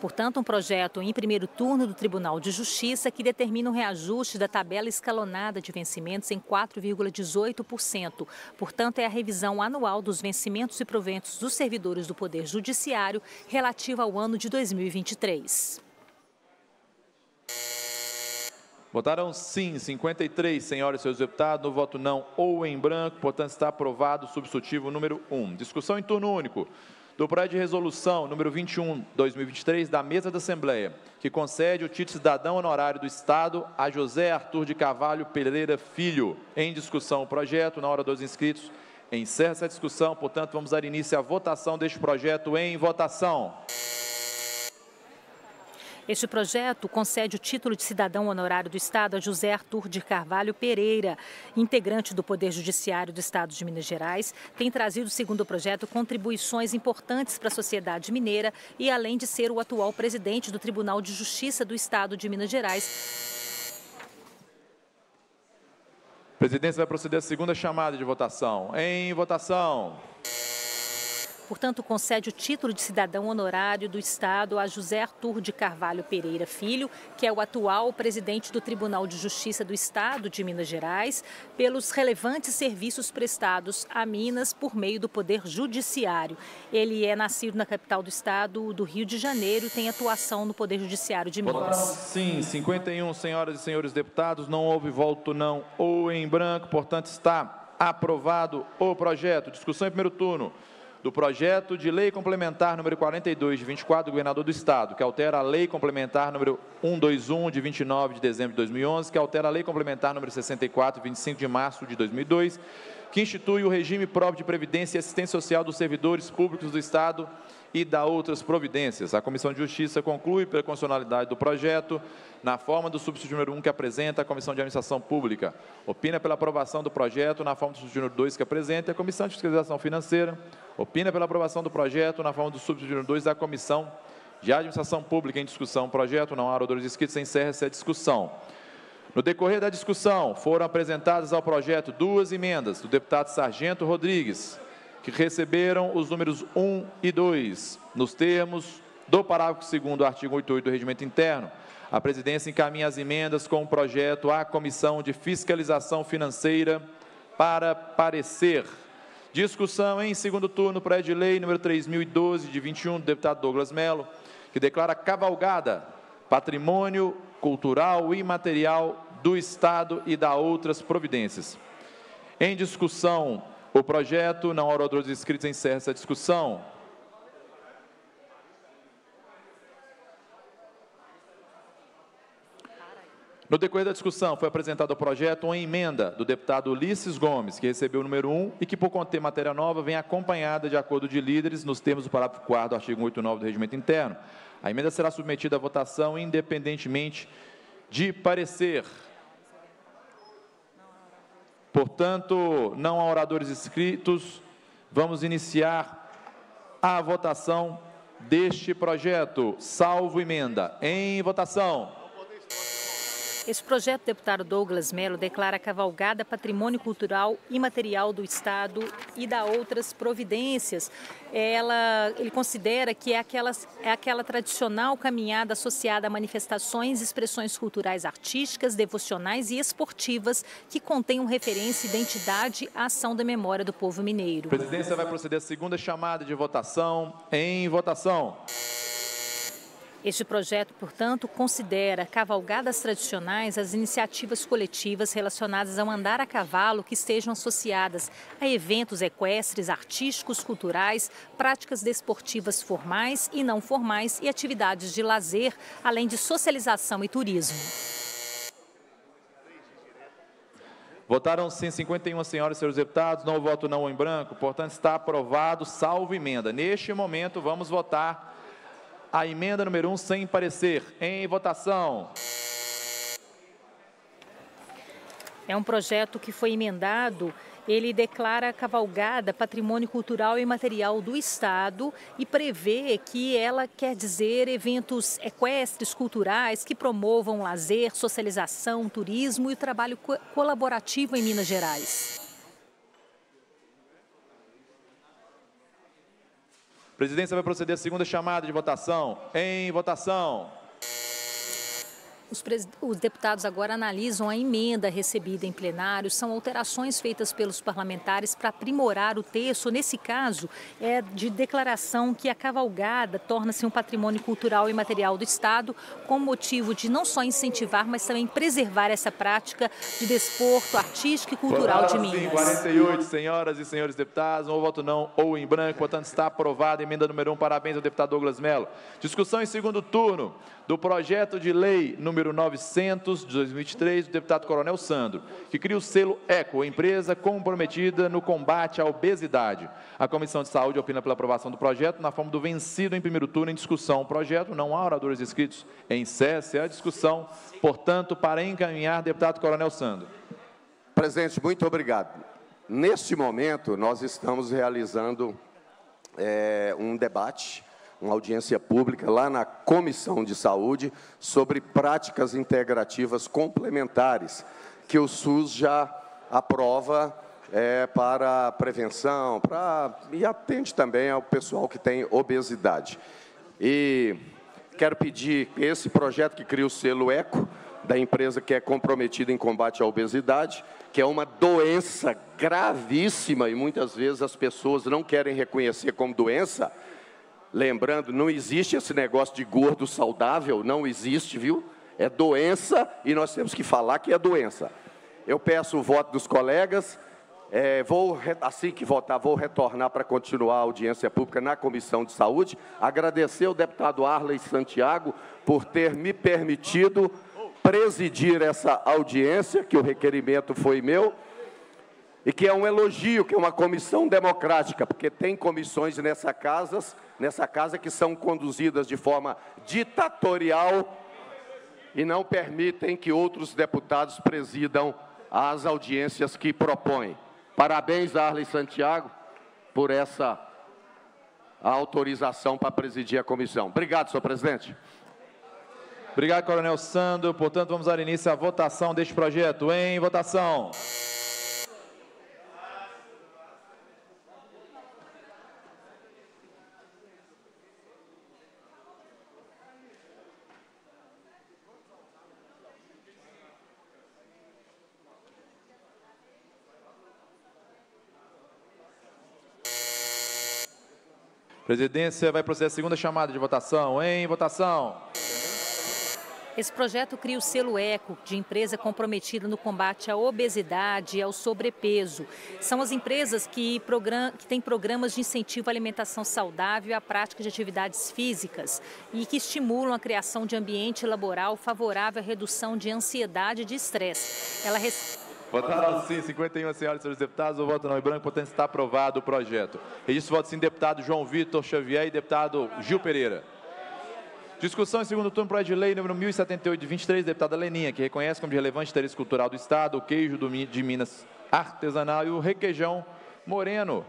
Portanto, um projeto em primeiro turno do Tribunal de Justiça que determina o um reajuste da tabela escalonada de vencimentos em 4,18%. Portanto, é a revisão anual dos vencimentos e proventos dos servidores do Poder Judiciário relativa ao ano de 2023. Votaram sim 53 senhoras e senhores deputados, no voto não ou em branco, portanto está aprovado o substitutivo número 1. Discussão em turno único do projeto de resolução número 21, 2023, da Mesa da Assembleia, que concede o título cidadão honorário do Estado a José Arthur de Carvalho Pereira Filho. Em discussão o projeto, na hora dos inscritos, encerra essa discussão, portanto, vamos dar início à votação deste projeto em votação. Este projeto concede o título de cidadão honorário do Estado a José Arthur de Carvalho Pereira, integrante do Poder Judiciário do Estado de Minas Gerais. Tem trazido, segundo o projeto, contribuições importantes para a sociedade mineira e, além de ser o atual presidente do Tribunal de Justiça do Estado de Minas Gerais. A presidência vai proceder à segunda chamada de votação. Em votação portanto, concede o título de cidadão honorário do Estado a José Arthur de Carvalho Pereira Filho, que é o atual presidente do Tribunal de Justiça do Estado de Minas Gerais, pelos relevantes serviços prestados a Minas por meio do Poder Judiciário. Ele é nascido na capital do Estado do Rio de Janeiro e tem atuação no Poder Judiciário de Minas. Sim, 51 senhoras e senhores deputados, não houve voto não ou em branco, portanto está aprovado o projeto. Discussão em primeiro turno do projeto de lei complementar número 42 de 24 do governador do estado, que altera a lei complementar número 121 de 29 de dezembro de 2011, que altera a lei complementar número 64 de 25 de março de 2002, que institui o regime próprio de previdência e assistência social dos servidores públicos do estado e da outras providências. A Comissão de Justiça conclui pela constitucionalidade do projeto na forma do subsídio número 1 que apresenta a Comissão de Administração Pública. Opina pela aprovação do projeto na forma do subsídio número 2 que apresenta a Comissão de Fiscalização Financeira. Opina pela aprovação do projeto na forma do subsídio número 2 da Comissão de Administração Pública em discussão. Projeto não há oradores inscritos, encerra-se a discussão. No decorrer da discussão, foram apresentadas ao projeto duas emendas do deputado Sargento Rodrigues, que receberam os números 1 e 2, nos termos do parágrafo 2 do artigo 88 do Regimento Interno. A presidência encaminha as emendas com o projeto à Comissão de Fiscalização Financeira para parecer. Discussão em segundo turno, projeto de lei número 3012, de 21, do deputado Douglas Melo, que declara cavalgada patrimônio cultural e material do Estado e da outras providências. Em discussão, o projeto, na hora dos inscritos, encerra essa discussão. No decorrer da discussão, foi apresentado ao projeto uma emenda do deputado Ulisses Gomes, que recebeu o número 1 e que, por conter matéria nova, vem acompanhada de acordo de líderes nos termos do parágrafo 4 do artigo 89 do Regimento Interno. A emenda será submetida à votação independentemente de parecer. Portanto, não há oradores inscritos. Vamos iniciar a votação deste projeto, salvo emenda. Em votação. Esse projeto, deputado Douglas Melo, declara a cavalgada patrimônio cultural imaterial do Estado e dá outras providências. Ela, ele considera que é, é aquela tradicional caminhada associada a manifestações, expressões culturais artísticas, devocionais e esportivas que contenham referência, identidade ação da memória do povo mineiro. A presidência vai proceder à segunda chamada de votação. Em votação. Este projeto, portanto, considera cavalgadas tradicionais as iniciativas coletivas relacionadas ao andar a cavalo que estejam associadas a eventos equestres, artísticos, culturais, práticas desportivas formais e não formais e atividades de lazer, além de socialização e turismo. Votaram sim 51 senhoras e senhores deputados, não voto não em branco, portanto está aprovado, salvo emenda. Neste momento vamos votar a emenda número 1 um, sem parecer. Em votação. É um projeto que foi emendado. Ele declara a cavalgada patrimônio cultural e material do Estado e prevê que ela quer dizer eventos equestres, culturais que promovam lazer, socialização, turismo e o trabalho co colaborativo em Minas Gerais. Presidência vai proceder à segunda chamada de votação. Em votação. Os, os, deputados agora analisam a emenda recebida em plenário. São alterações feitas pelos parlamentares para aprimorar o texto. Nesse caso, é de declaração que a cavalgada torna-se um patrimônio cultural e material do Estado, com motivo de não só incentivar, mas também preservar essa prática de desporto artístico e cultural de Minas. 48, senhoras e senhores deputados, um voto não ou em branco, portanto está aprovada a emenda número 1. Parabéns ao deputado Douglas Mello. Discussão em segundo turno do projeto de lei número 900 de 2023 do deputado Coronel Sandro, que cria o selo ECO, empresa comprometida no combate à obesidade. A Comissão de Saúde opina pela aprovação do projeto na forma do vencido em primeiro turno em discussão. O projeto não há oradores inscritos em cesse a discussão, portanto, para encaminhar, deputado Coronel Sandro. Presidente, muito obrigado. Neste momento, nós estamos realizando é, um debate uma audiência pública lá na Comissão de Saúde sobre práticas integrativas complementares que o SUS já aprova é, para prevenção, para, e atende também ao pessoal que tem obesidade. E quero pedir esse projeto que cria o selo ECO, da empresa que é comprometida em combate à obesidade, que é uma doença gravíssima e muitas vezes as pessoas não querem reconhecer como doença, Lembrando, não existe esse negócio de gordo saudável, não existe, viu? É doença e nós temos que falar que é doença. Eu peço o voto dos colegas. É, vou, assim que votar, vou retornar para continuar a audiência pública na Comissão de Saúde. Agradecer ao deputado Arley Santiago por ter me permitido presidir essa audiência, que o requerimento foi meu e que é um elogio, que é uma comissão democrática, porque tem comissões nessa casa, nessa casa que são conduzidas de forma ditatorial e não permitem que outros deputados presidam as audiências que propõem. Parabéns, Arley Santiago, por essa autorização para presidir a comissão. Obrigado, senhor presidente. Obrigado, Coronel Sandro. Portanto, vamos dar início à votação deste projeto. Em votação. Presidência vai proceder à segunda chamada de votação. Em votação. Esse projeto cria o selo ECO, de empresa comprometida no combate à obesidade e ao sobrepeso. São as empresas que, que têm programas de incentivo à alimentação saudável e à prática de atividades físicas e que estimulam a criação de ambiente laboral favorável à redução de ansiedade e de estresse. Ela Votaram sim, 51 senhoras e senhores deputados. O voto não em branco, portanto está aprovado o projeto. Registro voto sim, deputado João Vitor Xavier e deputado Gil Pereira. Discussão em segundo turno, projeto de lei número 1078 de 23, deputada Leninha, que reconhece como de relevante interesse cultural do Estado o queijo de Minas artesanal e o requeijão moreno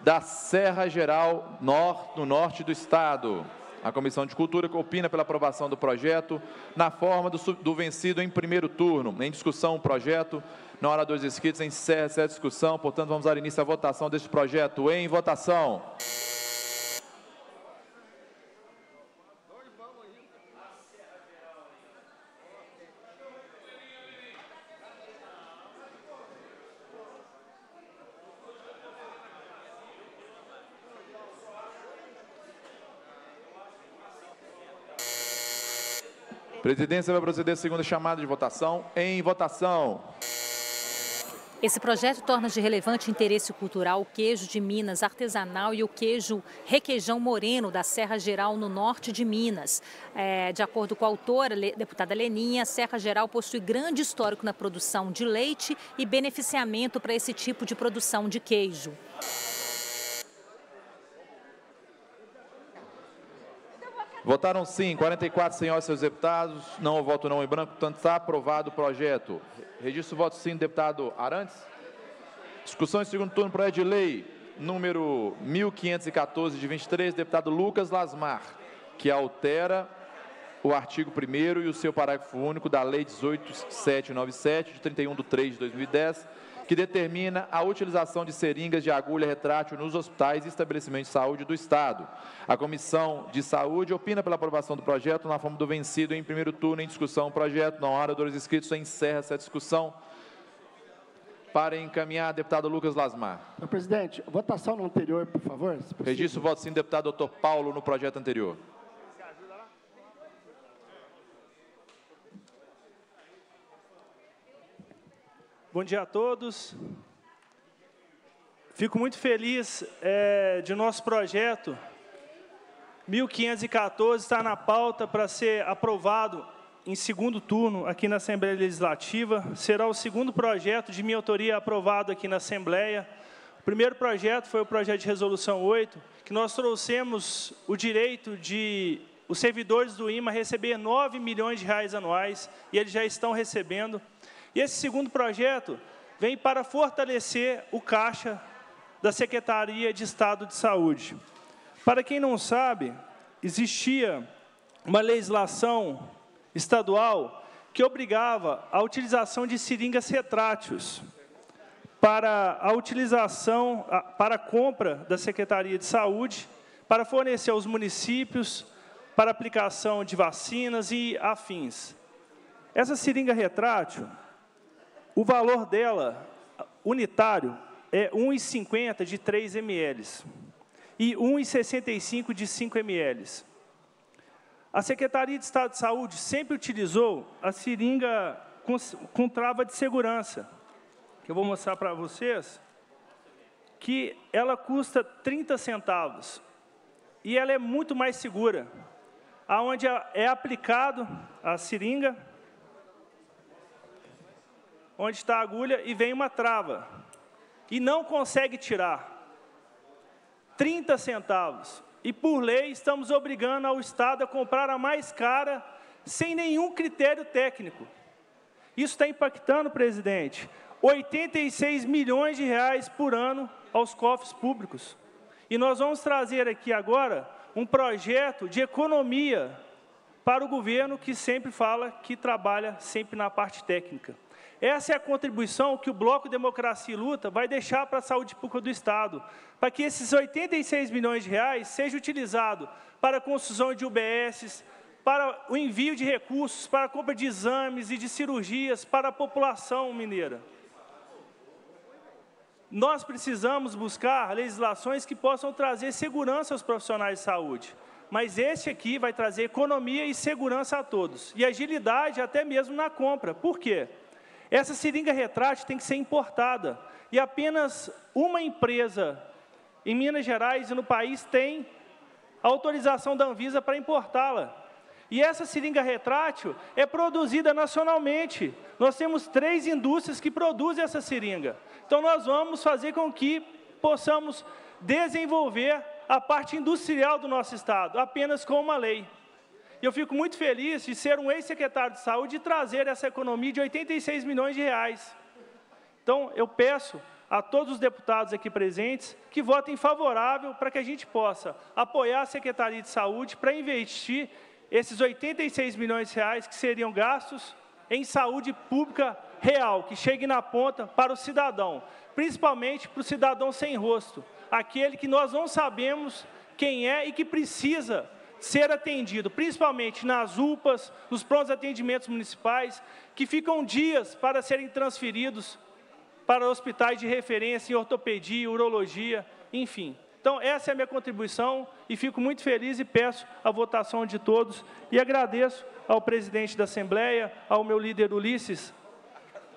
da Serra Geral, no norte do Estado. A Comissão de Cultura opina pela aprovação do projeto na forma do, do vencido em primeiro turno. Em discussão, o projeto. Na hora dos inscritos, encerra essa discussão. Portanto, vamos dar início à votação deste projeto. Em votação. Presidência vai proceder à segunda chamada de votação. Em votação. Esse projeto torna de relevante interesse cultural o queijo de Minas artesanal e o queijo requeijão moreno da Serra Geral no norte de Minas. É, de acordo com a autora, deputada Leninha, a Serra Geral possui grande histórico na produção de leite e beneficiamento para esse tipo de produção de queijo. Votaram sim, 44 senhores e seus deputados, não voto não em branco, portanto está aprovado o projeto. Registro o voto sim, deputado Arantes. Discussão em segundo turno, projeto de lei número 1514 de 23, deputado Lucas Lasmar, que altera o artigo 1 e o seu parágrafo único da Lei 18797, de 31 de 3 de 2010, que determina a utilização de seringas de agulha retrátil nos hospitais e estabelecimentos de saúde do Estado. A Comissão de Saúde opina pela aprovação do projeto na forma do vencido em primeiro turno em discussão. O projeto, não há oradores inscritos, encerra essa discussão. Para encaminhar, deputado Lucas Lasmar. Senhor presidente, votação no anterior, por favor. Registro o voto sim, deputado doutor Paulo, no projeto anterior. Bom dia a todos. Fico muito feliz é, de nosso projeto 1514 estar na pauta para ser aprovado em segundo turno aqui na Assembleia Legislativa. Será o segundo projeto de minha autoria aprovado aqui na Assembleia. O primeiro projeto foi o projeto de resolução 8, que nós trouxemos o direito de os servidores do IMA receber 9 milhões de reais anuais, e eles já estão recebendo. E esse segundo projeto vem para fortalecer o caixa da Secretaria de Estado de Saúde. Para quem não sabe, existia uma legislação estadual que obrigava a utilização de seringas retráteis para a utilização, para a compra da Secretaria de Saúde, para fornecer aos municípios para aplicação de vacinas e afins. Essa seringa retrátil, o valor dela, unitário, é 1,50 de 3 ml e 1,65 de 5 ml. A Secretaria de Estado de Saúde sempre utilizou a seringa com, com trava de segurança, que eu vou mostrar para vocês, que ela custa 30 centavos e ela é muito mais segura, aonde é aplicado a seringa onde está a agulha e vem uma trava. E não consegue tirar. 30 centavos. E por lei estamos obrigando ao Estado a comprar a mais cara, sem nenhum critério técnico. Isso está impactando, presidente, 86 milhões de reais por ano aos cofres públicos. E nós vamos trazer aqui agora um projeto de economia para o governo que sempre fala que trabalha sempre na parte técnica. Essa é a contribuição que o Bloco Democracia e Luta vai deixar para a saúde pública do Estado, para que esses 86 milhões de reais sejam utilizados para a construção de UBSs, para o envio de recursos, para a compra de exames e de cirurgias para a população mineira. Nós precisamos buscar legislações que possam trazer segurança aos profissionais de saúde. mas esse aqui vai trazer economia e segurança a todos, e agilidade até mesmo na compra. Por quê? Essa seringa retrátil tem que ser importada, e apenas uma empresa em Minas Gerais e no país tem autorização da Anvisa para importá-la. E essa seringa retrátil é produzida nacionalmente. Nós temos três indústrias que produzem essa seringa. Então, nós vamos fazer com que possamos desenvolver a parte industrial do nosso Estado, apenas com uma lei. E eu fico muito feliz de ser um ex-secretário de saúde e trazer essa economia de 86 milhões de reais. Então, eu peço a todos os deputados aqui presentes que votem favorável para que a gente possa apoiar a Secretaria de Saúde para investir esses 86 milhões de reais que seriam gastos em saúde pública real, que chegue na ponta para o cidadão, principalmente para o cidadão sem rosto, aquele que nós não sabemos quem é e que precisa ser atendido, principalmente nas UPAs, nos prontos atendimentos municipais, que ficam dias para serem transferidos para hospitais de referência em ortopedia, urologia, enfim. Então, essa é a minha contribuição e fico muito feliz e peço a votação de todos e agradeço ao presidente da Assembleia, ao meu líder Ulisses,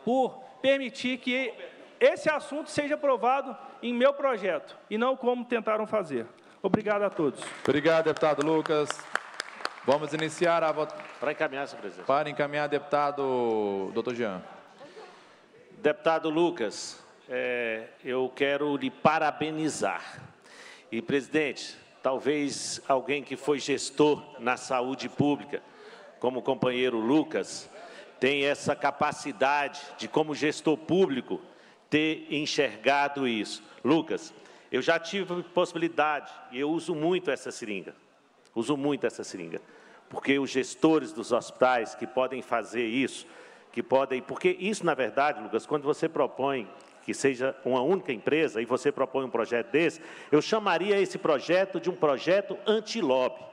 por permitir que esse assunto seja aprovado em meu projeto e não como tentaram fazer. Obrigado a todos. Obrigado, deputado Lucas. Vamos iniciar a votação. Para encaminhar, senhor presidente. Para encaminhar, deputado doutor Jean. Deputado Lucas, é, eu quero lhe parabenizar. E, presidente, talvez alguém que foi gestor na saúde pública, como o companheiro Lucas, tenha essa capacidade de, como gestor público, ter enxergado isso. Lucas, eu já tive possibilidade, e eu uso muito essa seringa, uso muito essa seringa, porque os gestores dos hospitais que podem fazer isso, que podem, porque isso, na verdade, Lucas, quando você propõe que seja uma única empresa e você propõe um projeto desse, eu chamaria esse projeto de um projeto anti-lobby.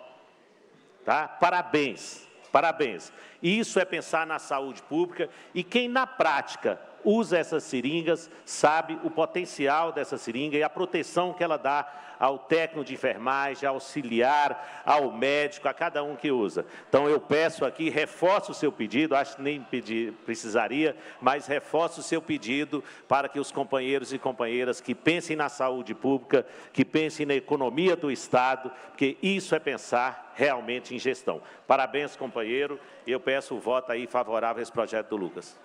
Tá? Parabéns, parabéns. Isso é pensar na saúde pública e quem na prática usa essas seringas, sabe o potencial dessa seringa e a proteção que ela dá ao técnico de enfermagem, auxiliar, ao médico, a cada um que usa. Então eu peço aqui, reforço o seu pedido, acho que nem precisaria, mas reforço o seu pedido para que os companheiros e companheiras que pensem na saúde pública, que pensem na economia do Estado, porque isso é pensar realmente em gestão. Parabéns, companheiro, e eu peço o voto aí favorável a esse projeto do Lucas.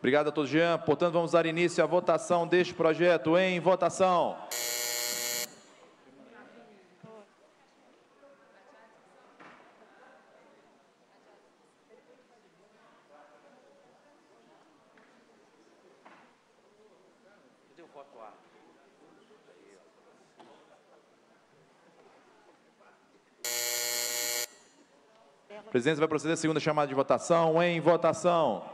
Obrigado, doutor Jean. Portanto, vamos dar início à votação deste projeto. Em votação. A presidência vai proceder à segunda chamada de votação. Em votação.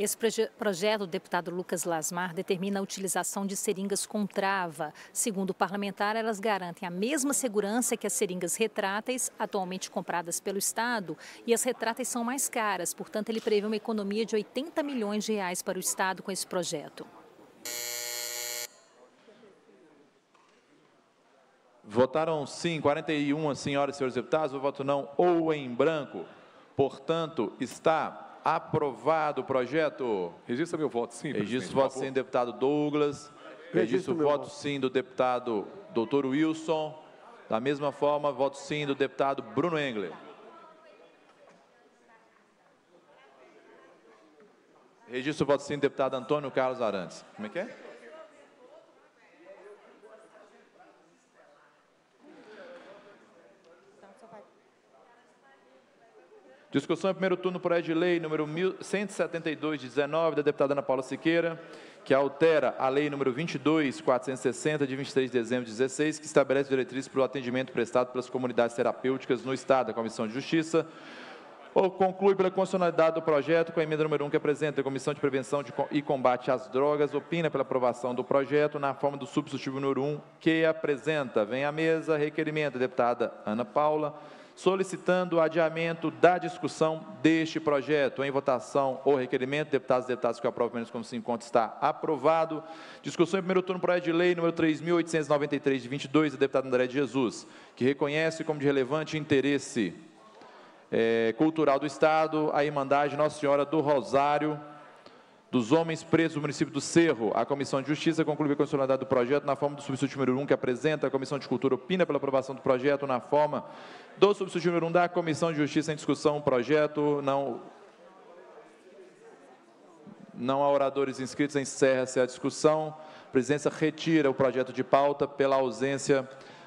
Esse projeto do deputado Lucas Lasmar determina a utilização de seringas com trava. Segundo o parlamentar, elas garantem a mesma segurança que as seringas retráteis, atualmente compradas pelo Estado, e as retráteis são mais caras. Portanto, ele prevê uma economia de 80 milhões de reais para o Estado com esse projeto. Votaram sim 41 senhoras e senhores deputados, o voto não ou em branco. Portanto, está Aprovado o projeto. Registra meu voto sim, Registro o voto sim do deputado Douglas. Registro o voto sim do deputado doutor Wilson. Da mesma forma, voto sim do deputado Bruno Engler. Registro o voto sim do deputado Antônio Carlos Arantes. Como é que é? Discussão em primeiro turno, projeto de lei número 172 de 19, da deputada Ana Paula Siqueira, que altera a lei número 22.460, de 23 de dezembro de 16, que estabelece diretrizes para o atendimento prestado pelas comunidades terapêuticas no Estado. da Comissão de Justiça ou conclui pela constitucionalidade do projeto com a emenda número 1 que apresenta a Comissão de Prevenção e Combate às Drogas, opina pela aprovação do projeto na forma do substitutivo número 1 que apresenta. Vem à mesa, requerimento da deputada Ana Paula, solicitando o adiamento da discussão deste projeto. Em votação, o requerimento. Deputados e deputadas que aprovam menos como se encontra está aprovado. Discussão em primeiro turno, projeto de lei número 3.893, de 22, do deputado André de Jesus, que reconhece como de relevante interesse é, cultural do Estado a Irmandade Nossa Senhora do Rosário, dos homens presos do município do Cerro. A Comissão de Justiça concluiu a consolidade do projeto na forma do substituto número 1 que apresenta. A Comissão de Cultura opina pela aprovação do projeto na forma do substituto número 1 da Comissão de Justiça em discussão. O projeto não... Não há oradores inscritos, encerra-se a discussão. A presidência retira o projeto de pauta pela ausência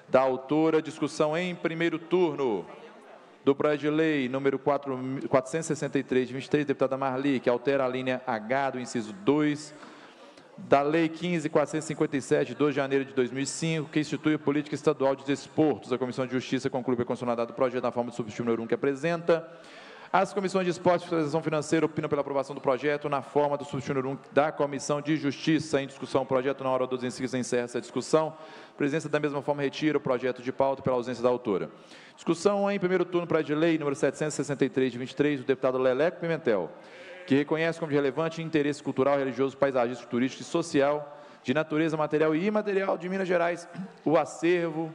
da autora. Discussão em primeiro turno do projeto de lei número 4, 463, de 23, deputada Marli, que altera a linha H do inciso 2 da Lei 15.457, de 2 de janeiro de 2005, que institui a política estadual de desportos. A Comissão de Justiça conclui a constitucionalidade do projeto na forma de substituto número 1 que apresenta. As comissões de esporte e fiscalização financeira opinam pela aprovação do projeto na forma do substituto número 1 da Comissão de Justiça. Em discussão, o projeto na hora dos incisos encerra essa discussão. A presidência, da mesma forma, retira o projeto de pauta pela ausência da autora. Discussão em primeiro turno, projeto de lei número 763 de 23, do deputado Leleco Pimentel, que reconhece como de relevante interesse cultural, religioso, paisagístico, turístico e social, de natureza material e imaterial de Minas Gerais, o acervo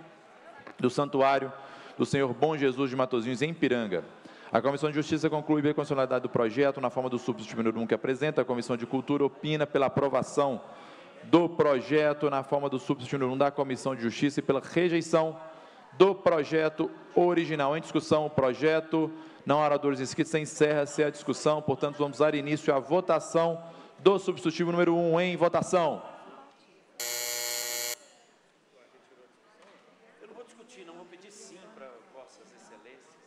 do Santuário do Senhor Bom Jesus de Matozinhos, em Piranga. A Comissão de Justiça conclui a constitucionalidade do projeto na forma do substituto número 1 que apresenta. A Comissão de Cultura opina pela aprovação do projeto na forma do substituto número 1 da Comissão de Justiça e pela rejeição do projeto original. Em discussão, o projeto, não há oradores inscritos, encerra-se a discussão, portanto, vamos dar início à votação do substitutivo número 1 em votação. Eu não vou discutir, não vou pedir sim para vossas excelências.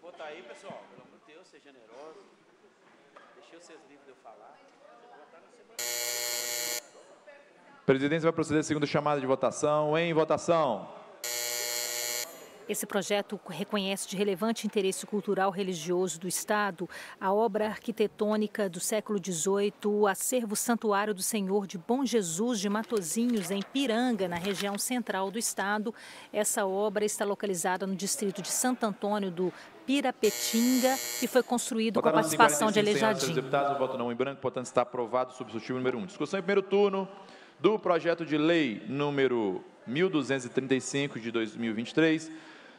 Vota aí, pessoal, pelo amor de Deus, seja generoso. Deixei vocês livres de eu falar. A presidência vai proceder à segunda chamada de votação. Em votação. Esse projeto reconhece de relevante interesse cultural religioso do Estado a obra arquitetônica do século XVIII, o acervo Santuário do Senhor de Bom Jesus de Matozinhos, em Piranga, na região central do Estado. Essa obra está localizada no distrito de Santo Antônio do Pirapetinga e foi construído com a participação de Aleijadinho. deputados, voto não em branco, portanto está aprovado o substitutivo número 1. Discussão em primeiro turno do projeto de lei número 1235 de 2023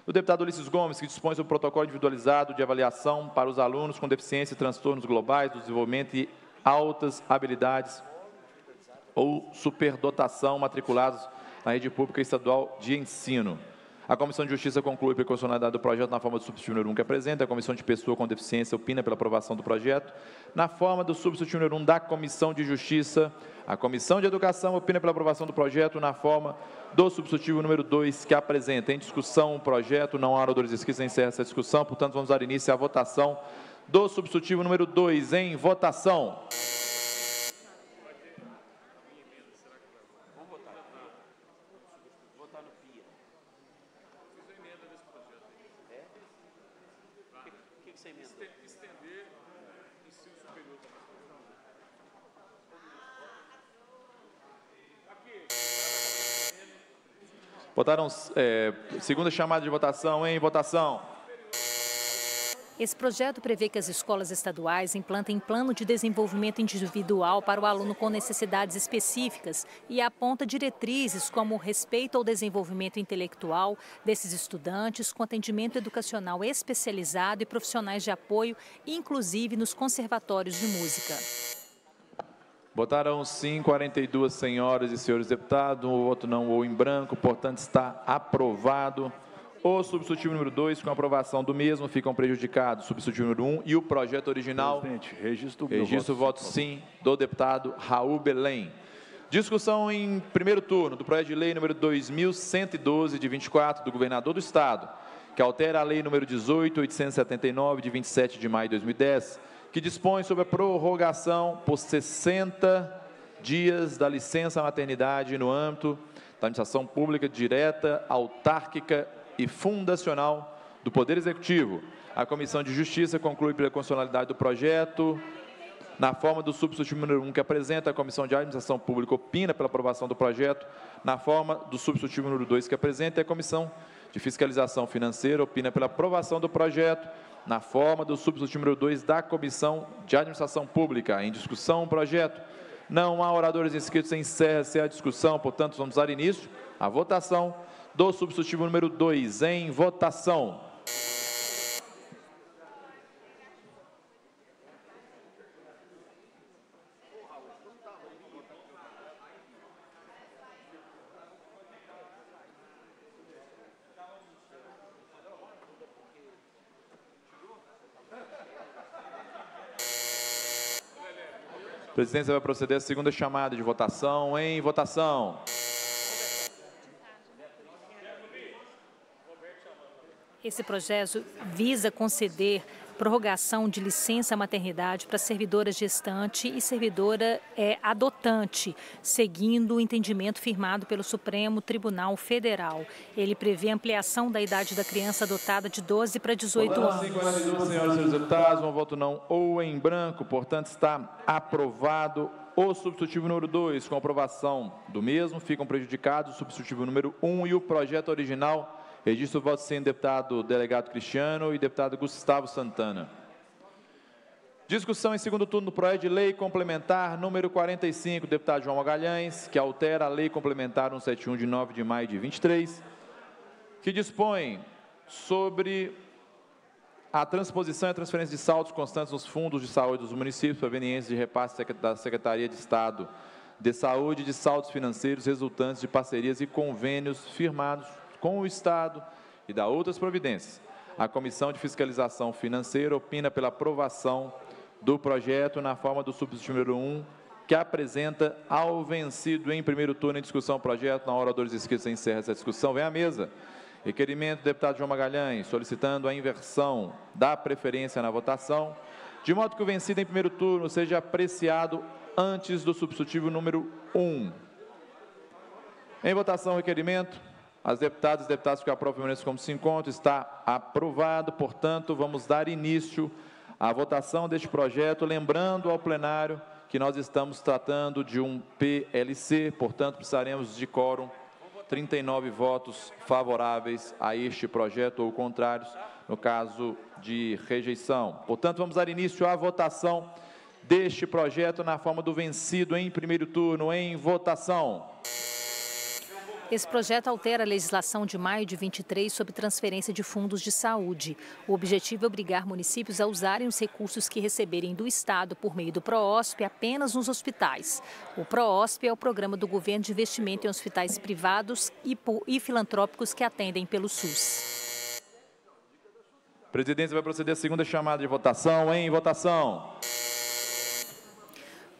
do deputado Ulisses Gomes, que dispõe sobre o protocolo individualizado de avaliação para os alunos com deficiência e transtornos globais do desenvolvimento e altas habilidades ou superdotação matriculados na rede pública estadual de ensino. A Comissão de Justiça conclui a constitucionalidade do projeto na forma do substituto número 1 que apresenta. A Comissão de Pessoa com Deficiência opina pela aprovação do projeto na forma do substituto número 1 da Comissão de Justiça. A Comissão de Educação opina pela aprovação do projeto na forma do substitutivo número 2 que apresenta. Em discussão o projeto, não há oradores inscritos, encerra essa discussão. Portanto, vamos dar início à votação do substitutivo número 2. Em votação. Votaram, é, segunda chamada de votação, em votação. Esse projeto prevê que as escolas estaduais implantem plano de desenvolvimento individual para o aluno com necessidades específicas e aponta diretrizes como respeito ao desenvolvimento intelectual desses estudantes, com atendimento educacional especializado e profissionais de apoio, inclusive nos conservatórios de música. Votaram sim 42 senhoras e senhores deputados, o voto não ou em branco, portanto está aprovado. O substitutivo número 2, com aprovação do mesmo, ficam prejudicados o substitutivo número 1 um, e o projeto original. Presidente, registro, registro o voto, voto sim do deputado Raul Belém. Discussão em primeiro turno do projeto de lei número 2112 de 24 do governador do estado, que altera a lei número 18879 de 27 de maio de 2010 que dispõe sobre a prorrogação por 60 dias da licença maternidade no âmbito da administração pública direta, autárquica e fundacional do Poder Executivo. A Comissão de Justiça conclui pela constitucionalidade do projeto na forma do substitutivo número 1, que apresenta a Comissão de Administração Pública opina pela aprovação do projeto, na forma do substitutivo número 2, que apresenta a Comissão de Fiscalização Financeira opina pela aprovação do projeto, na forma do substitutivo número 2 da Comissão de Administração Pública. Em discussão, o projeto. Não há oradores inscritos, encerra-se a discussão, portanto, vamos dar início à votação do substitutivo número 2. Em votação. A presidência vai proceder à segunda chamada de votação. Em votação. Esse projeto visa conceder prorrogação de licença maternidade para servidora gestante e servidora é, adotante, seguindo o entendimento firmado pelo Supremo Tribunal Federal. Ele prevê ampliação da idade da criança adotada de 12 para 18 anos. 52, senhoras e senhores deputados, um voto não ou em branco, portanto, está aprovado o substitutivo número 2. Com aprovação do mesmo, ficam prejudicados o substitutivo número 1 um e o projeto original Registro o voto sem deputado delegado Cristiano e deputado Gustavo Santana. Discussão em segundo turno do projeto de lei complementar número 45, deputado João Magalhães, que altera a lei complementar 171 de 9 de maio de 23, que dispõe sobre a transposição e a transferência de saldos constantes nos fundos de saúde dos municípios provenientes de repasse da Secretaria de Estado de Saúde de saldos financeiros resultantes de parcerias e convênios firmados com o Estado e da outras providências. A Comissão de Fiscalização Financeira opina pela aprovação do projeto na forma do substituto número 1, que apresenta ao vencido em primeiro turno em discussão o projeto. Na hora dos inscritos encerra essa discussão. Vem à mesa. Requerimento do deputado João Magalhães, solicitando a inversão da preferência na votação, de modo que o vencido em primeiro turno seja apreciado antes do substitutivo número 1. Em votação, requerimento. As deputadas e deputados que aprovam permaneçam como se encontram. Está aprovado, portanto, vamos dar início à votação deste projeto, lembrando ao plenário que nós estamos tratando de um PLC, portanto, precisaremos de quórum 39 votos favoráveis a este projeto ou contrários, no caso de rejeição. Portanto, vamos dar início à votação deste projeto na forma do vencido em primeiro turno. Em votação. Esse projeto altera a legislação de maio de 23 sobre transferência de fundos de saúde. O objetivo é obrigar municípios a usarem os recursos que receberem do Estado por meio do PROOSP apenas nos hospitais. O PROOSP é o programa do governo de investimento em hospitais privados e, filantrópicos que atendem pelo SUS. A presidência vai proceder à segunda chamada de votação. Em votação.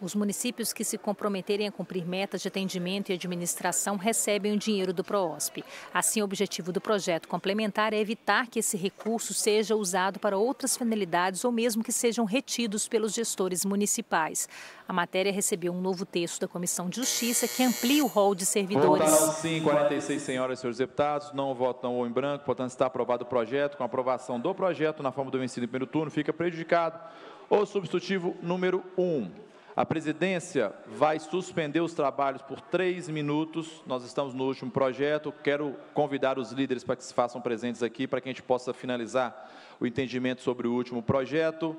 Os municípios que se comprometerem a cumprir metas de atendimento e administração recebem o dinheiro do PROOSP. Assim, o objetivo do projeto complementar é evitar que esse recurso seja usado para outras finalidades ou mesmo que sejam retidos pelos gestores municipais. A matéria recebeu um novo texto da Comissão de Justiça que amplia o rol de servidores. Votaram sim, 46 senhoras e senhores deputados, não votam ou em branco, portanto está aprovado o projeto. Com a aprovação do projeto na forma do vencido em primeiro turno, fica prejudicado o substitutivo número 1. A presidência vai suspender os trabalhos por três minutos. Nós estamos no último projeto. Quero convidar os líderes para que se façam presentes aqui, para que a gente possa finalizar o entendimento sobre o último projeto.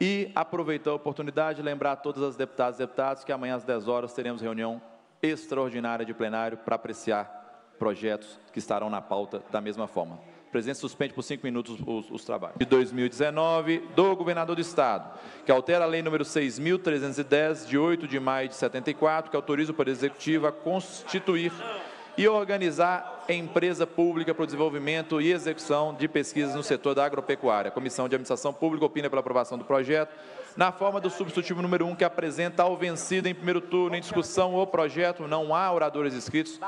E aproveitar a oportunidade de lembrar a todas as deputadas e deputados que amanhã às 10 horas teremos reunião extraordinária de plenário para apreciar projetos que estarão na pauta da mesma forma presidente suspende por cinco minutos os, os, trabalhos. De 2019, do governador do Estado, que altera a lei número 6.310, de 8 de maio de 74, que autoriza o Poder Executivo a constituir e organizar empresa pública para o desenvolvimento e execução de pesquisas no setor da agropecuária. A Comissão de Administração Pública opina pela aprovação do projeto na forma do substitutivo número 1, um, que apresenta ao vencido em primeiro turno. Em discussão, o projeto, não há oradores inscritos.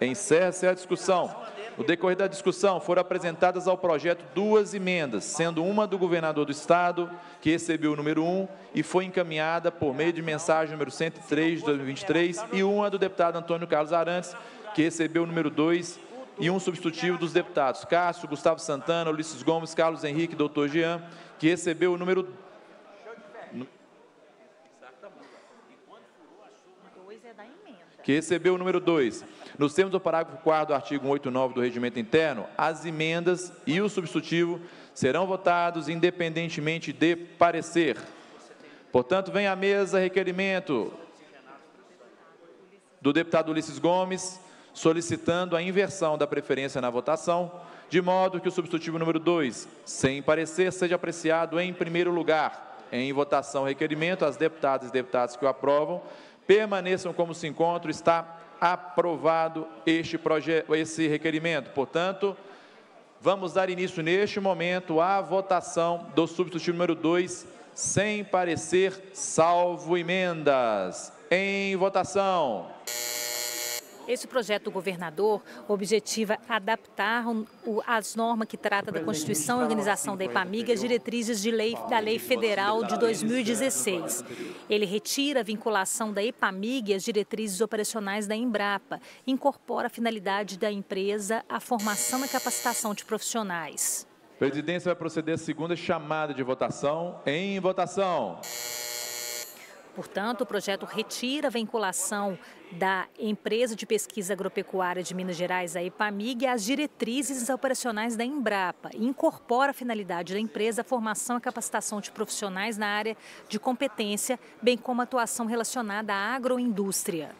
Encerra-se a discussão. No decorrer da discussão, foram apresentadas ao projeto duas emendas, sendo uma do governador do Estado, que recebeu o número 1 e foi encaminhada por meio de mensagem número 103 de 2023, e uma do deputado Antônio Carlos Arantes, que recebeu o número 2 e um substitutivo dos deputados Cássio, Gustavo Santana, Ulisses Gomes, Carlos Henrique, doutor Jean, que recebeu o número que recebeu o número 2. Nos termos do parágrafo 4 do artigo 189 do Regimento Interno, as emendas e o substitutivo serão votados independentemente de parecer. Portanto, vem à mesa requerimento do deputado Ulisses Gomes, solicitando a inversão da preferência na votação, de modo que o substitutivo número 2, sem parecer, seja apreciado em primeiro lugar. Em votação, requerimento, as deputadas e deputados que o aprovam permaneçam como se encontram. Está aprovado este projeto, esse requerimento. Portanto, vamos dar início neste momento à votação do substitutivo número 2, sem parecer, salvo emendas. Em votação. Esse projeto do governador objetiva adaptar as normas que trata da Constituição e Organização da IPAMIG às diretrizes de lei, da Lei Federal de 2016. Ele retira a vinculação da IPAMIG às diretrizes operacionais da Embrapa, incorpora a finalidade da empresa à formação e capacitação de profissionais. A presidência vai proceder à segunda chamada de votação. Em votação. Portanto, o projeto retira a vinculação da Empresa de Pesquisa Agropecuária de Minas Gerais, a EPAMIG, às diretrizes operacionais da Embrapa e incorpora a finalidade da empresa a formação e capacitação de profissionais na área de competência, bem como atuação relacionada à agroindústria.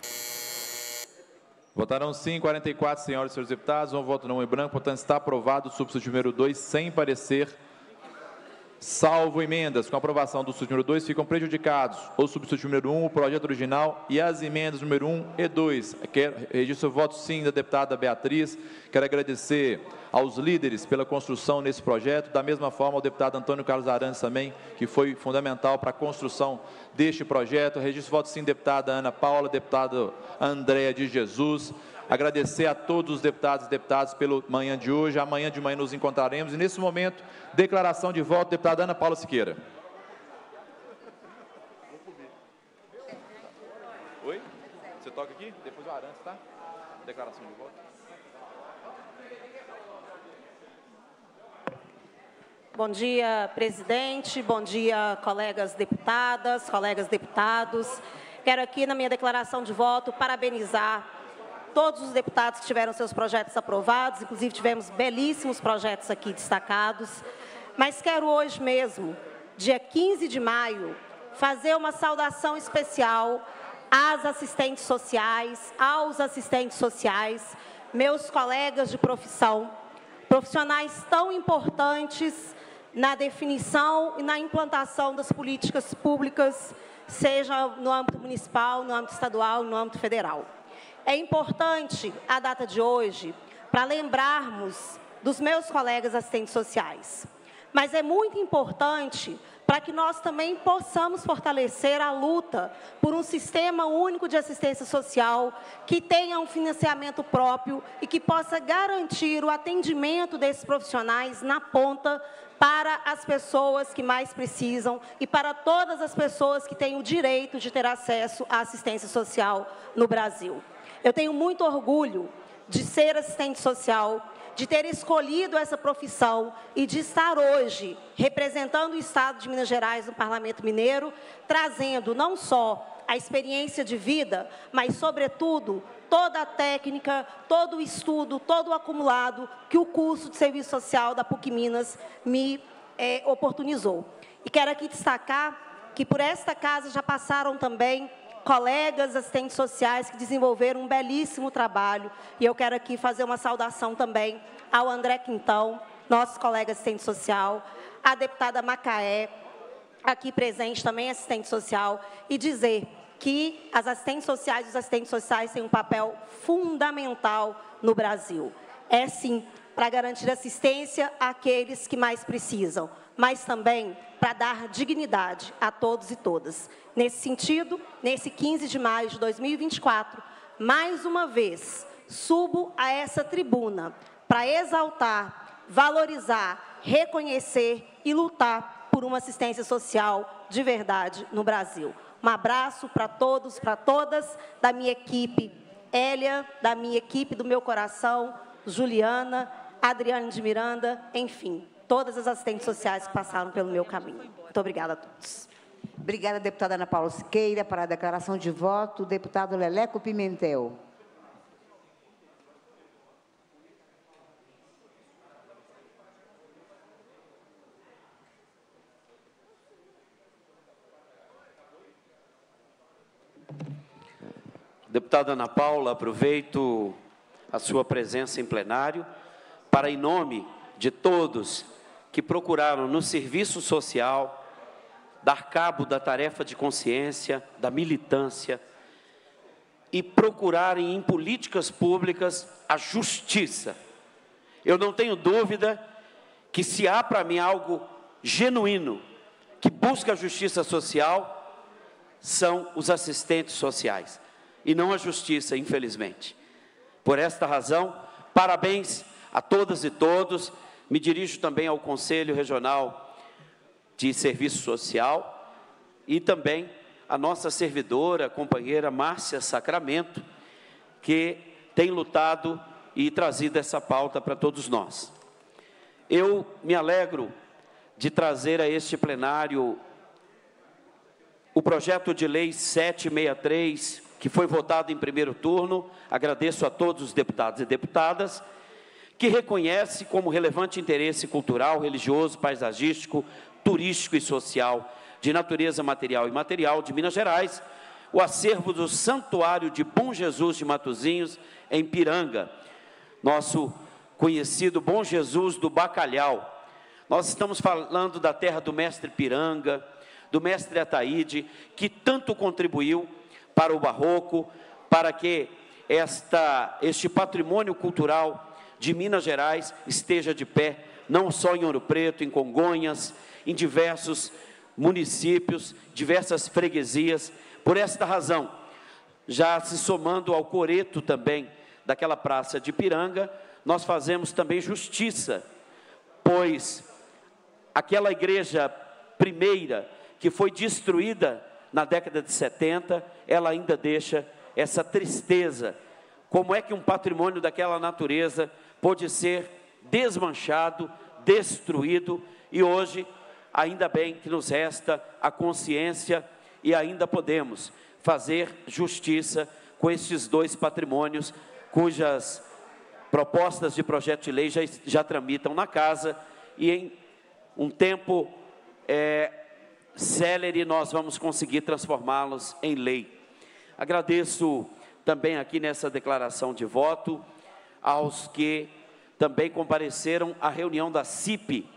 Votaram sim 44 senhoras e senhores deputados, um voto não em branco, portanto está aprovado o substituto número 2 sem parecer salvo emendas. Com aprovação do substituto número 2, ficam prejudicados o substituto número 1, um, o projeto original e as emendas número 1 um e 2. Quero registro o voto sim da deputada Beatriz. Quero agradecer aos líderes pela construção nesse projeto, da mesma forma ao deputado Antônio Carlos Arantes também, que foi fundamental para a construção deste projeto. Registro o voto sim deputada Ana Paula, deputado Andréa de Jesus, agradecer a todos os deputados e deputadas pelo manhã de hoje. Amanhã de manhã nos encontraremos. E nesse momento, declaração de voto, deputada Ana Paula Siqueira. Oi? Você toca aqui? Depois o Arantes, tá? Declaração de voto. Bom dia, presidente. Bom dia, colegas deputadas, colegas deputados. Quero aqui, na minha declaração de voto, parabenizar todos os deputados que tiveram seus projetos aprovados, inclusive tivemos belíssimos projetos aqui destacados. Mas quero hoje mesmo, dia 15 de maio, fazer uma saudação especial às assistentes sociais, aos assistentes sociais, meus colegas de profissão, profissionais tão importantes na definição e na implantação das políticas públicas, seja no âmbito municipal, no âmbito estadual, no âmbito federal. É importante a data de hoje para lembrarmos dos meus colegas assistentes sociais. Mas é muito importante para que nós também possamos fortalecer a luta por um sistema único de assistência social que tenha um financiamento próprio e que possa garantir o atendimento desses profissionais na ponta para as pessoas que mais precisam e para todas as pessoas que têm o direito de ter acesso à assistência social no Brasil. Eu tenho muito orgulho de ser assistente social, de ter escolhido essa profissão e de estar hoje representando o Estado de Minas Gerais no Parlamento Mineiro, trazendo não só a experiência de vida, mas, sobretudo, toda a técnica, todo o estudo, todo o acumulado que o curso de serviço social da PUC Minas me é, oportunizou. E quero aqui destacar que por esta casa já passaram também colegas assistentes sociais que desenvolveram um belíssimo trabalho. E eu quero aqui fazer uma saudação também ao André Quintão, nosso colega assistente social, à deputada Macaé, aqui presente também assistente social, e dizer que as assistentes sociais e os assistentes sociais têm um papel fundamental no Brasil. É sim para garantir assistência àqueles que mais precisam, mas também para dar dignidade a todos e todas. Nesse sentido, nesse 15 de maio de 2024, mais uma vez, subo a essa tribuna para exaltar, valorizar, reconhecer e lutar por uma assistência social de verdade no Brasil. Um abraço para todos, para todas, da minha equipe Hélia, da minha equipe do meu coração, Juliana, Adriane de Miranda, enfim, todas as assistentes sociais que passaram pelo meu caminho. Muito obrigada a todos. Obrigada, deputada Ana Paula Siqueira. Para a declaração de voto, deputado Leleco Pimentel. Deputada Ana Paula, aproveito a sua presença em plenário para, em nome de todos que procuraram no serviço social dar cabo da tarefa de consciência, da militância e procurarem em políticas públicas a justiça. Eu não tenho dúvida que se há para mim algo genuíno que busca a justiça social, são os assistentes sociais e não a justiça, infelizmente. Por esta razão, parabéns a todas e todos. Me dirijo também ao Conselho Regional de Serviço Social e também a nossa servidora, companheira Márcia Sacramento, que tem lutado e trazido essa pauta para todos nós. Eu me alegro de trazer a este plenário o projeto de lei 763, que foi votado em primeiro turno. Agradeço a todos os deputados e deputadas que reconhece como relevante interesse cultural, religioso, paisagístico, turístico e social de natureza material e imaterial de Minas Gerais, o acervo do Santuário de Bom Jesus de Matozinhos, em Piranga, nosso conhecido Bom Jesus do Bacalhau. Nós estamos falando da terra do mestre Piranga, do mestre Ataíde, que tanto contribuiu para o barroco, para que esta, este patrimônio cultural de Minas Gerais esteja de pé, não só em Ouro Preto, em Congonhas, em diversos municípios, diversas freguesias. Por esta razão, já se somando ao coreto também daquela praça de Piranga, nós fazemos também justiça, pois aquela igreja primeira que foi destruída na década de 70, ela ainda deixa essa tristeza. Como é que um patrimônio daquela natureza pôde ser desmanchado, destruído e hoje, ainda bem que nos resta a consciência e ainda podemos fazer justiça com estes dois patrimônios cujas propostas de projeto de lei já, já tramitam na casa e em um tempo é, célere nós vamos conseguir transformá-los em lei. Agradeço também aqui nessa declaração de voto aos que também compareceram à reunião da CIP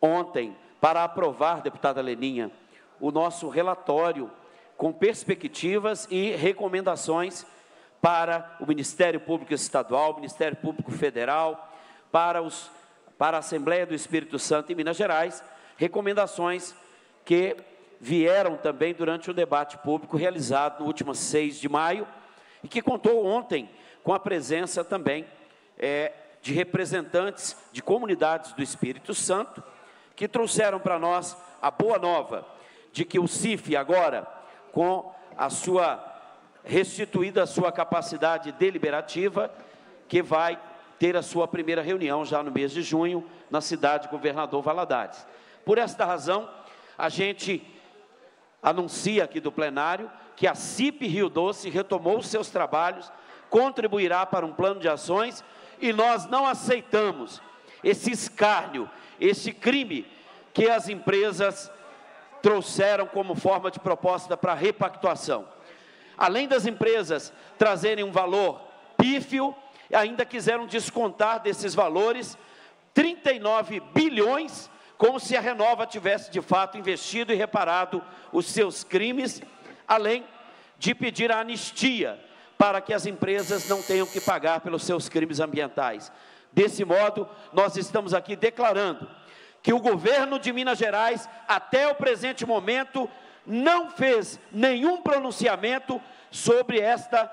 ontem para aprovar, deputada Leninha, o nosso relatório com perspectivas e recomendações para o Ministério Público Estadual, o Ministério Público Federal, para, os, para a Assembleia do Espírito Santo em Minas Gerais, recomendações que vieram também durante o debate público realizado no último 6 de maio e que contou ontem com a presença também é, de representantes de comunidades do Espírito Santo, que trouxeram para nós a boa nova de que o CIF agora, com a sua restituída a sua capacidade deliberativa, que vai ter a sua primeira reunião já no mês de junho na cidade Governador Valadares. Por esta razão, a gente anuncia aqui do plenário que a CIP Rio Doce retomou seus trabalhos contribuirá para um plano de ações e nós não aceitamos esse escárnio, esse crime que as empresas trouxeram como forma de proposta para repactuação. Além das empresas trazerem um valor pífio, ainda quiseram descontar desses valores 39 bilhões, como se a Renova tivesse de fato investido e reparado os seus crimes, além de pedir a anistia para que as empresas não tenham que pagar pelos seus crimes ambientais. Desse modo, nós estamos aqui declarando que o governo de Minas Gerais, até o presente momento, não fez nenhum pronunciamento sobre esta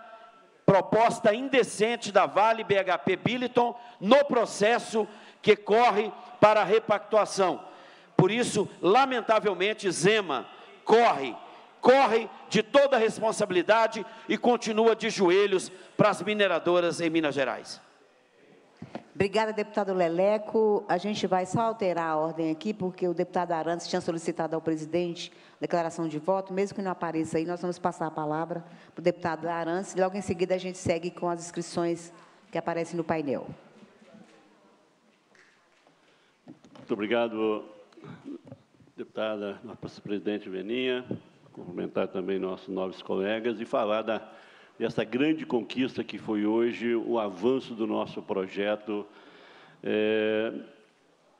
proposta indecente da Vale BHP Billiton no processo que corre para a repactuação. Por isso, lamentavelmente, Zema corre corre de toda a responsabilidade e continua de joelhos para as mineradoras em Minas Gerais. Obrigada, deputado Leleco. A gente vai só alterar a ordem aqui, porque o deputado Arantes tinha solicitado ao presidente declaração de voto. Mesmo que não apareça aí, nós vamos passar a palavra para o deputado Arantes. Logo em seguida, a gente segue com as inscrições que aparecem no painel. Muito obrigado, deputada, nossa presidente Veninha. Cumprimentar também nossos novos colegas e falar da essa grande conquista que foi hoje o avanço do nosso projeto. É,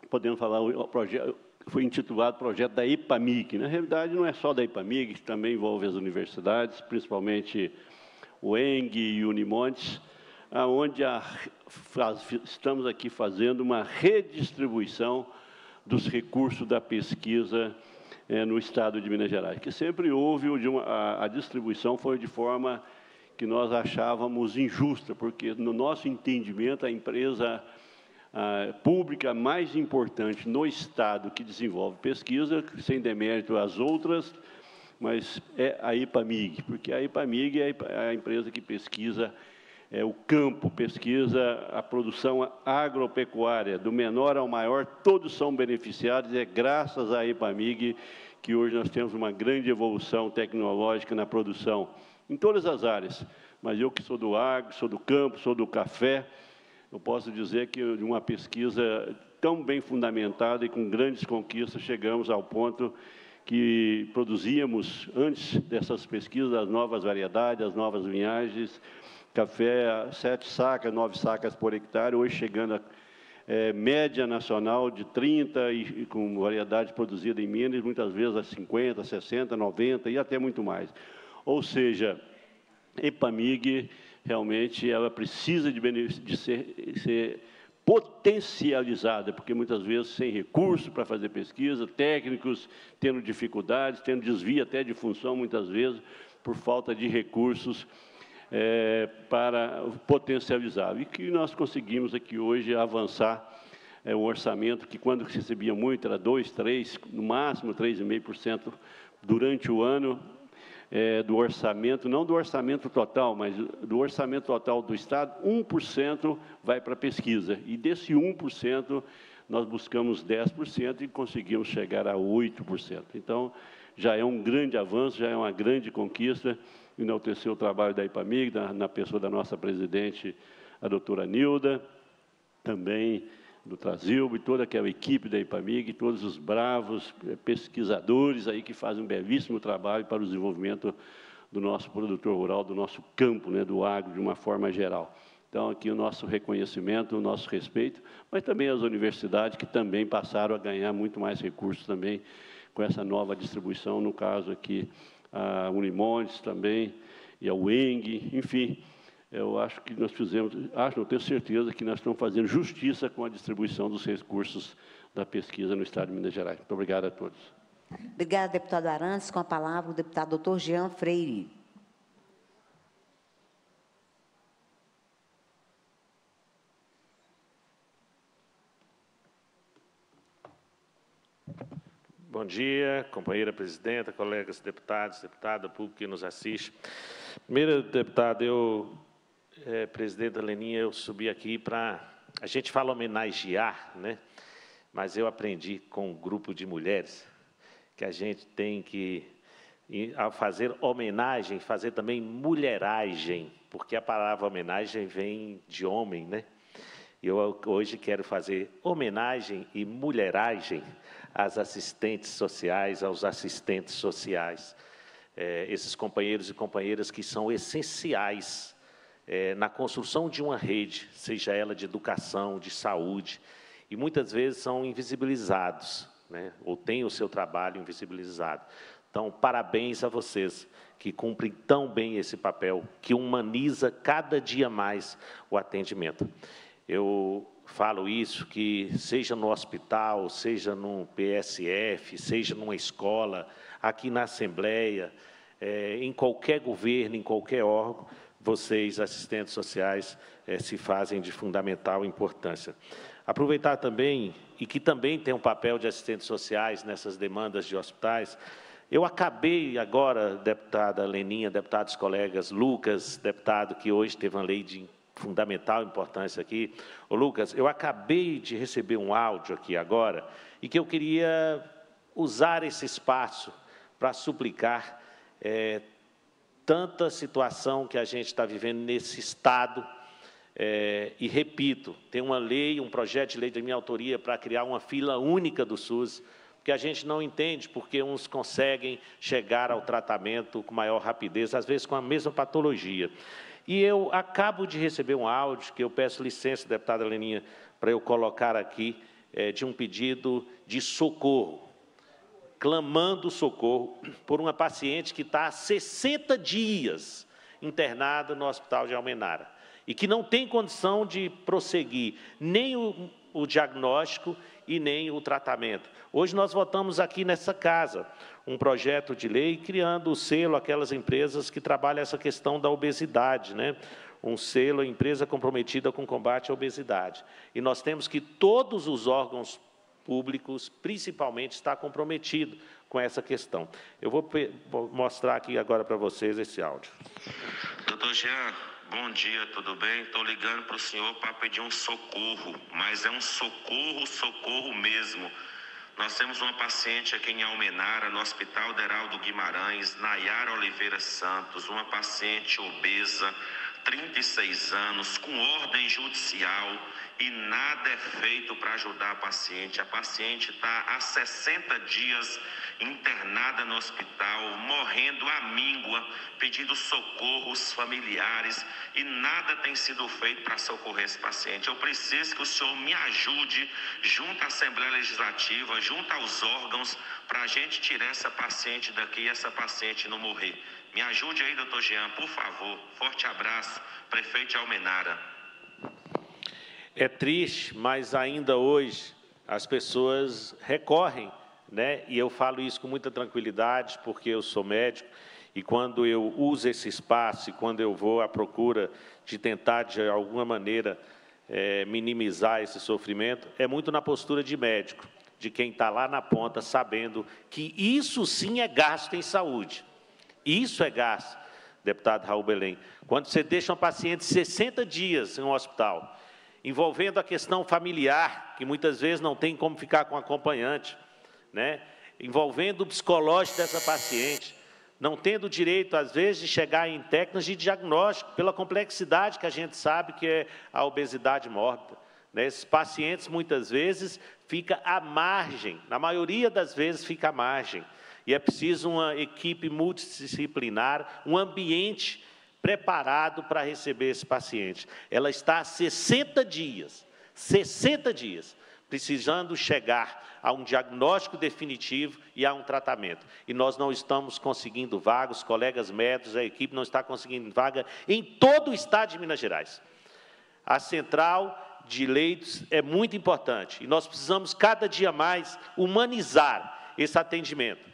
podemos falar, o projeto foi intitulado Projeto da IPAMIG. Na realidade, não é só da IPAMIG, também envolve as universidades, principalmente o ENG e o Unimontes, onde estamos aqui fazendo uma redistribuição dos recursos da pesquisa é, no Estado de Minas Gerais, que sempre houve, uma, a, a distribuição foi de forma que nós achávamos injusta, porque, no nosso entendimento, a empresa a pública mais importante no Estado que desenvolve pesquisa, sem demérito às outras, mas é a IPAMIG, porque a IPAMIG é a empresa que pesquisa é, o campo, pesquisa a produção agropecuária, do menor ao maior, todos são beneficiados, é graças à IPAMIG que hoje nós temos uma grande evolução tecnológica na produção em todas as áreas. Mas eu que sou do agro, sou do campo, sou do café, eu posso dizer que de uma pesquisa tão bem fundamentada e com grandes conquistas, chegamos ao ponto que produzíamos, antes dessas pesquisas, as novas variedades, as novas linhagens, café, sete sacas, nove sacas por hectare, hoje chegando a é, média nacional de 30 e, com variedade produzida em Minas, muitas vezes a 50, 60, 90 e até muito mais. Ou seja, EPAMIG realmente ela precisa de, de ser, ser, potencializada, porque muitas vezes sem recursos para fazer pesquisa, técnicos tendo dificuldades, tendo desvio até de função muitas vezes por falta de recursos é, para potencializar. E que nós conseguimos aqui hoje avançar é, um orçamento que, quando recebia muito, era 2, 3, no máximo 3,5% durante o ano, é, do orçamento, não do orçamento total, mas do orçamento total do Estado, 1% vai para pesquisa. E desse 1%, nós buscamos 10% e conseguimos chegar a 8%. Então, já é um grande avanço, já é uma grande conquista, enaltecer o trabalho da IPAMIG, na, na pessoa da nossa presidente, a doutora Nilda, também do Trasilbo e toda aquela equipe da IPAMIG, todos os bravos eh, pesquisadores aí que fazem um belíssimo trabalho para o desenvolvimento do nosso produtor rural, do nosso campo, né, do agro, de uma forma geral. Então, aqui o nosso reconhecimento, o nosso respeito, mas também as universidades que também passaram a ganhar muito mais recursos também com essa nova distribuição, no caso aqui a Unimontes também, e a UENG, enfim, eu acho que nós fizemos, acho, não tenho certeza que nós estamos fazendo justiça com a distribuição dos recursos da pesquisa no Estado de Minas Gerais. Muito obrigado a todos. Obrigada, deputado Arantes. Com a palavra, o deputado doutor Jean Freire. Bom dia, companheira presidenta, colegas deputados, deputada, público que nos assiste. Primeiro, deputado, eu é, presidente da Leninha, eu subi aqui para... A gente fala homenagear, né? mas eu aprendi com um grupo de mulheres que a gente tem que, ao fazer homenagem, fazer também mulheragem, porque a palavra homenagem vem de homem, né? Eu hoje quero fazer homenagem e mulheragem às assistentes sociais, aos assistentes sociais, é, esses companheiros e companheiras que são essenciais é, na construção de uma rede, seja ela de educação, de saúde, e muitas vezes são invisibilizados, né, ou têm o seu trabalho invisibilizado. Então, parabéns a vocês que cumprem tão bem esse papel, que humaniza cada dia mais o atendimento. Eu falo isso que seja no hospital, seja no PSF, seja numa escola, aqui na Assembleia, é, em qualquer governo, em qualquer órgão, vocês, assistentes sociais, eh, se fazem de fundamental importância. Aproveitar também, e que também tem um papel de assistentes sociais nessas demandas de hospitais, eu acabei agora, deputada Leninha, deputados colegas, Lucas, deputado que hoje teve uma lei de fundamental importância aqui. Ô, Lucas, eu acabei de receber um áudio aqui agora e que eu queria usar esse espaço para suplicar é, tanta situação que a gente está vivendo nesse Estado. É, e repito, tem uma lei, um projeto de lei de minha autoria para criar uma fila única do SUS, porque a gente não entende porque uns conseguem chegar ao tratamento com maior rapidez, às vezes com a mesma patologia. E eu acabo de receber um áudio, que eu peço licença, deputada Leninha, para eu colocar aqui, é, de um pedido de socorro, clamando socorro por uma paciente que está há 60 dias internada no Hospital de Almenara e que não tem condição de prosseguir nem o, o diagnóstico e nem o tratamento. Hoje nós votamos aqui nessa casa um projeto de lei criando o selo aquelas empresas que trabalham essa questão da obesidade, né? Um selo empresa comprometida com combate à obesidade. E nós temos que todos os órgãos públicos, principalmente, estar comprometido com essa questão. Eu vou mostrar aqui agora para vocês esse áudio. Doutor Jean, Bom dia, tudo bem? Estou ligando para o senhor para pedir um socorro, mas é um socorro, socorro mesmo. Nós temos uma paciente aqui em Almenara, no Hospital Deraldo Guimarães, Nayara Oliveira Santos, uma paciente obesa, 36 anos, com ordem judicial e nada é feito para ajudar a paciente. A paciente está há 60 dias internada no hospital, morrendo à míngua, pedindo socorros familiares e nada tem sido feito para socorrer esse paciente. Eu preciso que o senhor me ajude, junto à Assembleia Legislativa, junto aos órgãos, para a gente tirar essa paciente daqui e essa paciente não morrer. Me ajude aí, doutor Jean, por favor. Forte abraço, prefeito de Almenara. É triste, mas ainda hoje as pessoas recorrem, né? E eu falo isso com muita tranquilidade, porque eu sou médico e quando eu uso esse espaço e quando eu vou à procura de tentar de alguma maneira é, minimizar esse sofrimento, é muito na postura de médico, de quem está lá na ponta, sabendo que isso sim é gasto em saúde. Isso é gasto, deputado Raul Belém. Quando você deixa um paciente 60 dias em um hospital, envolvendo a questão familiar, que muitas vezes não tem como ficar com acompanhante, né? envolvendo o psicológico dessa paciente, não tendo direito, às vezes, de chegar em técnicas de diagnóstico, pela complexidade que a gente sabe que é a obesidade mórbida. Né? Esses pacientes, muitas vezes, fica à margem, na maioria das vezes, fica à margem. E é preciso uma equipe multidisciplinar, um ambiente preparado para receber esse paciente. Ela está há 60 dias, 60 dias, precisando chegar a um diagnóstico definitivo e a um tratamento. E nós não estamos conseguindo vaga, os colegas médicos, a equipe não está conseguindo vaga em todo o estado de Minas Gerais. A central de leitos é muito importante e nós precisamos cada dia mais humanizar esse atendimento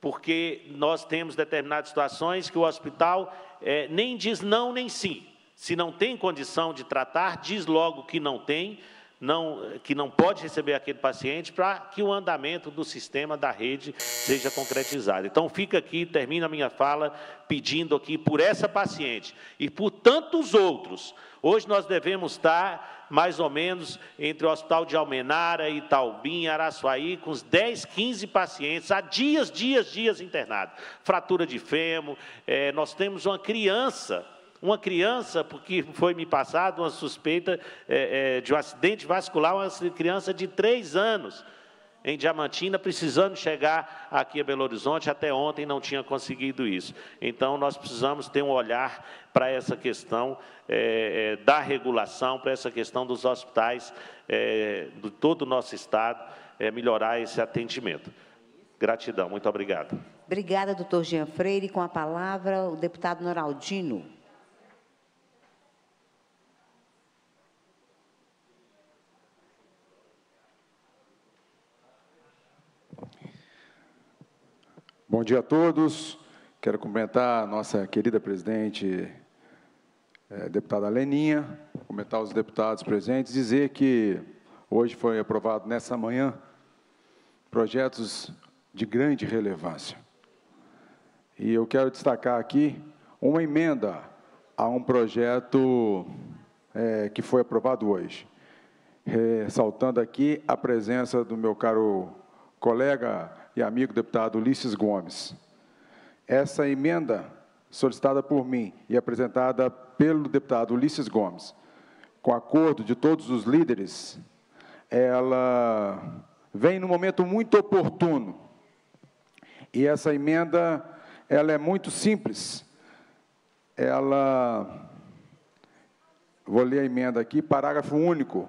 porque nós temos determinadas situações que o hospital é, nem diz não nem sim. Se não tem condição de tratar, diz logo que não tem, não, que não pode receber aquele paciente para que o andamento do sistema da rede seja concretizado. Então, fica aqui, termina a minha fala pedindo aqui por essa paciente e por tantos outros. Hoje nós devemos estar mais ou menos entre o Hospital de Almenara, Itaubim, Araçuaí, com uns 10, 15 pacientes, há dias, dias, dias internados. Fratura de fêmur, é, nós temos uma criança uma criança, porque foi me passado uma suspeita é, é, de um acidente vascular, uma criança de três anos, em Diamantina, precisando chegar aqui a Belo Horizonte, até ontem não tinha conseguido isso. Então, nós precisamos ter um olhar para essa questão é, é, da regulação, para essa questão dos hospitais é, de todo o nosso Estado, é, melhorar esse atendimento. Gratidão, muito obrigado. Obrigada, doutor Jean Freire. Com a palavra, o deputado Noraldino. Bom dia a todos. Quero cumprimentar a nossa querida presidente, é, deputada Leninha, cumprimentar os deputados presentes, dizer que hoje foi aprovado nessa manhã projetos de grande relevância. E eu quero destacar aqui uma emenda a um projeto é, que foi aprovado hoje. Ressaltando aqui a presença do meu caro colega e amigo deputado Ulisses Gomes. Essa emenda solicitada por mim e apresentada pelo deputado Ulisses Gomes, com acordo de todos os líderes, ela vem no momento muito oportuno. E essa emenda, ela é muito simples. Ela, vou ler a emenda aqui, parágrafo único.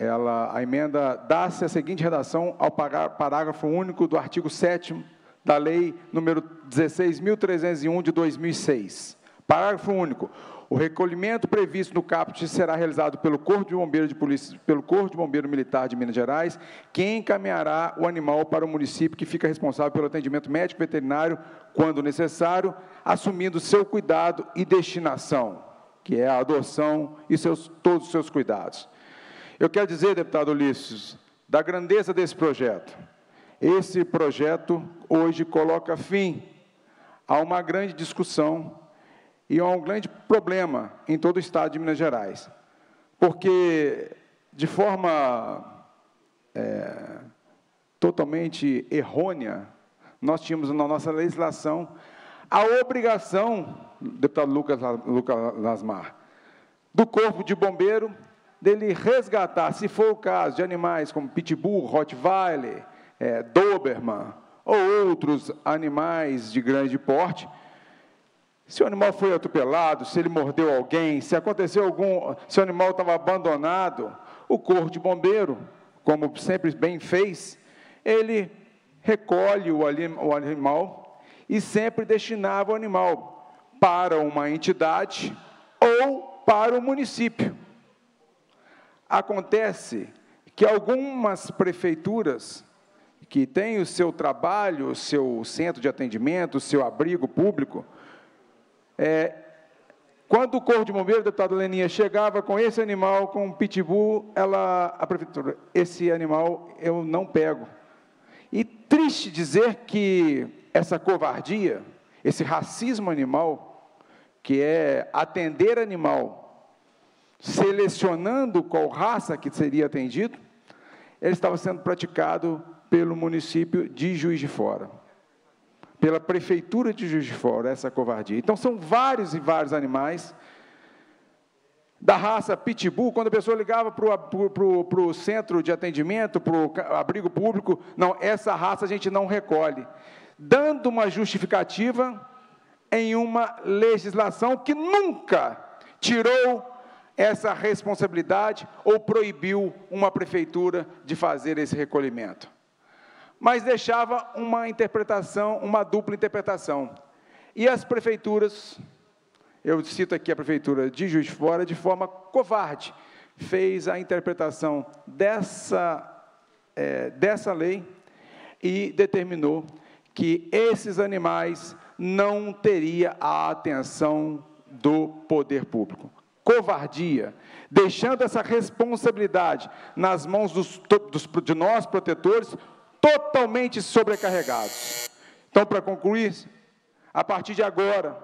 Ela, a emenda dá-se a seguinte redação ao parágrafo único do artigo 7 da Lei número 16.301 de 2006. Parágrafo único. O recolhimento previsto no caput será realizado pelo Corpo de Bombeiro de Polícia, pelo Corpo de Bombeiro Militar de Minas Gerais, que encaminhará o animal para o município que fica responsável pelo atendimento médico veterinário quando necessário, assumindo seu cuidado e destinação, que é a adoção e seus, todos os seus cuidados. Eu quero dizer, deputado Ulisses, da grandeza desse projeto. Esse projeto hoje coloca fim a uma grande discussão e há um grande problema em todo o estado de Minas Gerais, porque, de forma é, totalmente errônea, nós tínhamos na nossa legislação a obrigação, deputado Lucas, Lucas Lasmar, do corpo de bombeiro dele resgatar, se for o caso, de animais como pitbull, rottweiler, é, doberman ou outros animais de grande porte, se o animal foi atropelado, se ele mordeu alguém, se aconteceu algum, se o animal estava abandonado, o corpo de bombeiro, como sempre bem fez, ele recolhe o animal e sempre destinava o animal para uma entidade ou para o município. Acontece que algumas prefeituras que têm o seu trabalho, o seu centro de atendimento, o seu abrigo público, é, quando o Corpo de Bombeiro, deputado Leninha, chegava com esse animal, com um pitbull, ela, a prefeitura, esse animal eu não pego. E triste dizer que essa covardia, esse racismo animal, que é atender animal, selecionando qual raça que seria atendido, ele estava sendo praticado pelo município de Juiz de Fora pela prefeitura de Juiz de Fora, essa covardia. Então, são vários e vários animais da raça pitbull, quando a pessoa ligava para o centro de atendimento, para o abrigo público, não, essa raça a gente não recolhe, dando uma justificativa em uma legislação que nunca tirou essa responsabilidade ou proibiu uma prefeitura de fazer esse recolhimento mas deixava uma interpretação, uma dupla interpretação. E as prefeituras, eu cito aqui a prefeitura de Juiz de Fora, de forma covarde, fez a interpretação dessa, é, dessa lei e determinou que esses animais não teria a atenção do poder público. Covardia, deixando essa responsabilidade nas mãos dos, dos, de nós protetores, totalmente sobrecarregados. Então, para concluir, a partir de agora,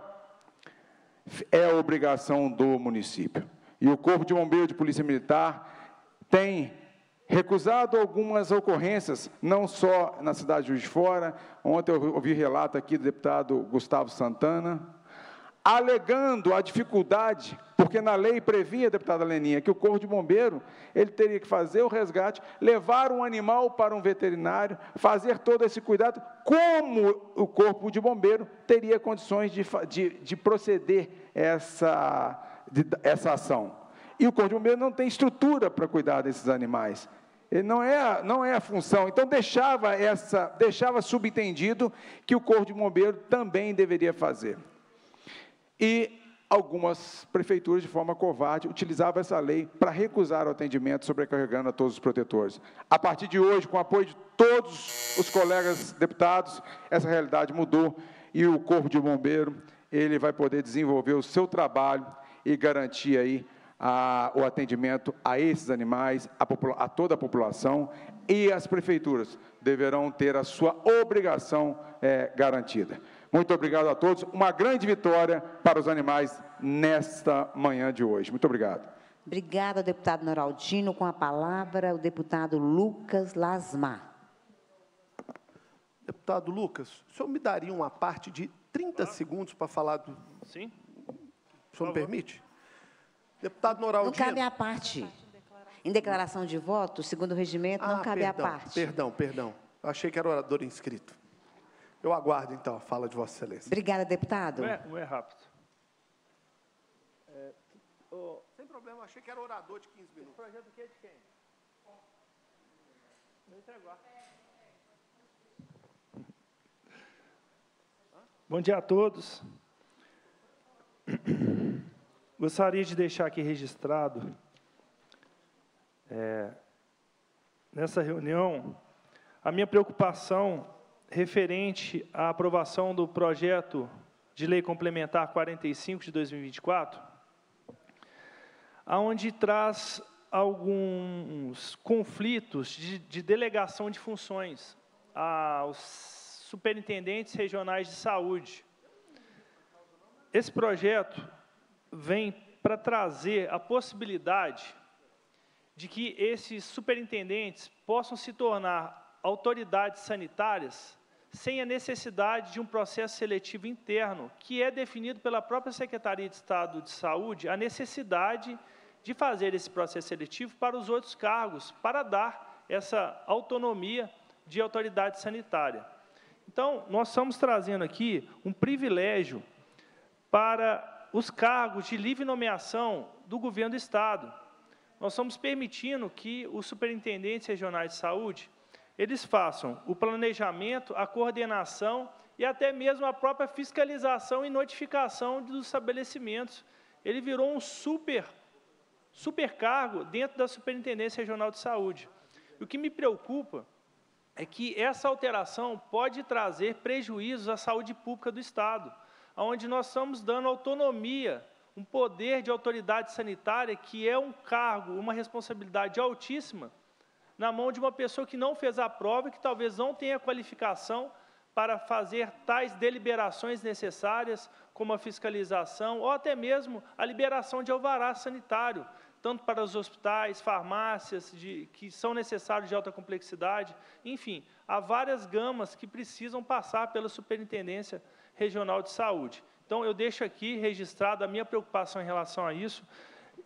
é obrigação do município. E o Corpo de Bombeiro de Polícia Militar tem recusado algumas ocorrências, não só na cidade de Juiz de Fora, ontem eu ouvi relato aqui do deputado Gustavo Santana, alegando a dificuldade, porque na lei previa, deputada Leninha, que o corpo de bombeiro, ele teria que fazer o resgate, levar um animal para um veterinário, fazer todo esse cuidado, como o corpo de bombeiro teria condições de, de, de proceder essa, de, essa ação. E o corpo de bombeiro não tem estrutura para cuidar desses animais. Ele não é, não é a função. Então deixava essa, deixava subentendido que o corpo de bombeiro também deveria fazer. E algumas prefeituras, de forma covarde, utilizavam essa lei para recusar o atendimento, sobrecarregando a todos os protetores. A partir de hoje, com o apoio de todos os colegas deputados, essa realidade mudou e o Corpo de Bombeiro ele vai poder desenvolver o seu trabalho e garantir aí a, o atendimento a esses animais, a, a toda a população e as prefeituras deverão ter a sua obrigação é, garantida. Muito obrigado a todos. Uma grande vitória para os animais nesta manhã de hoje. Muito obrigado. Obrigada, deputado Noraldino. Com a palavra, o deputado Lucas Lasmar. Deputado Lucas, o senhor me daria uma parte de 30 segundos para falar do. Sim. O senhor me permite? Deputado Noraldino. Não cabe a parte. Em declaração de voto, segundo o regimento, não Ah, cabe perdão, a parte. Perdão, perdão. Eu achei que era orador inscrito. Eu aguardo, então, a fala de Vossa Excelência. Obrigada, deputado. Não é, não é rápido. Sem problema, achei que era orador de 15 minutos. projeto aqui é de quem? Bom dia a todos. Gostaria de deixar aqui registrado, é, nessa reunião, a minha preocupação referente à aprovação do projeto de lei complementar 45 de 2024, aonde traz alguns conflitos de, de delegação de funções aos superintendentes regionais de saúde. Esse projeto vem para trazer a possibilidade de que esses superintendentes possam se tornar autoridades sanitárias sem a necessidade de um processo seletivo interno, que é definido pela própria Secretaria de Estado de Saúde, a necessidade de fazer esse processo seletivo para os outros cargos, para dar essa autonomia de autoridade sanitária. Então, nós estamos trazendo aqui um privilégio para os cargos de livre nomeação do governo do Estado. Nós estamos permitindo que os superintendentes regionais de saúde, eles façam o planejamento, a coordenação e até mesmo a própria fiscalização e notificação dos estabelecimentos. Ele virou um super, super cargo dentro da Superintendência Regional de Saúde. O que me preocupa é que essa alteração pode trazer prejuízos à saúde pública do Estado, onde nós estamos dando autonomia, um poder de autoridade sanitária, que é um cargo, uma responsabilidade altíssima, na mão de uma pessoa que não fez a prova e que talvez não tenha qualificação para fazer tais deliberações necessárias, como a fiscalização ou até mesmo a liberação de alvará sanitário, tanto para os hospitais, farmácias, de, que são necessários de alta complexidade, enfim, há várias gamas que precisam passar pela Superintendência Regional de Saúde. Então, eu deixo aqui registrada a minha preocupação em relação a isso.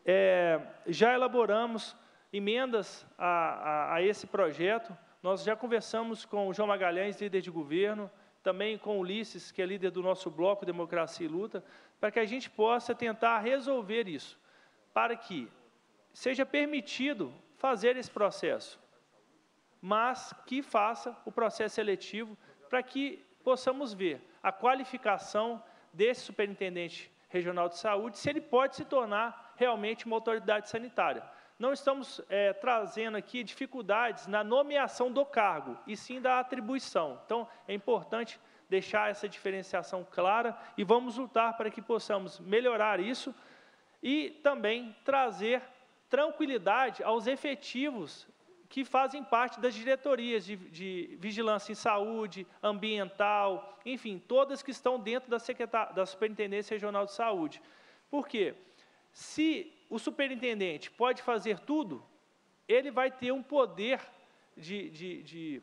É, já elaboramos emendas a, a, a esse projeto, nós já conversamos com o João Magalhães, líder de governo, também com o Ulisses, que é líder do nosso bloco Democracia e Luta, para que a gente possa tentar resolver isso, para que seja permitido fazer esse processo, mas que faça o processo seletivo para que possamos ver a qualificação desse superintendente regional de saúde, se ele pode se tornar realmente uma autoridade sanitária. Não estamos é, trazendo aqui dificuldades na nomeação do cargo, e sim da atribuição. Então, é importante deixar essa diferenciação clara e vamos lutar para que possamos melhorar isso e também trazer tranquilidade aos efetivos que fazem parte das diretorias de, de vigilância em saúde, ambiental, enfim, todas que estão dentro da, da Superintendência Regional de Saúde. Por quê? Se o superintendente pode fazer tudo, ele vai ter um poder de, de, de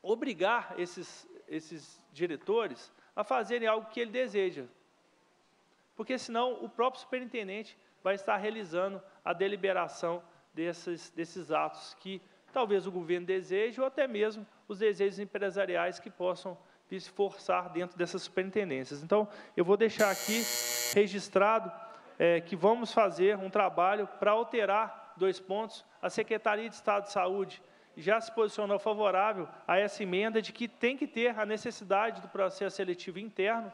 obrigar esses, esses diretores a fazerem algo que ele deseja. Porque senão o próprio superintendente vai estar realizando a deliberação desses, desses atos que talvez o governo deseje ou até mesmo os desejos empresariais que possam se forçar dentro dessas superintendências. Então, eu vou deixar aqui registrado é, que vamos fazer um trabalho para alterar dois pontos. A Secretaria de Estado de Saúde já se posicionou favorável a essa emenda de que tem que ter a necessidade do processo seletivo interno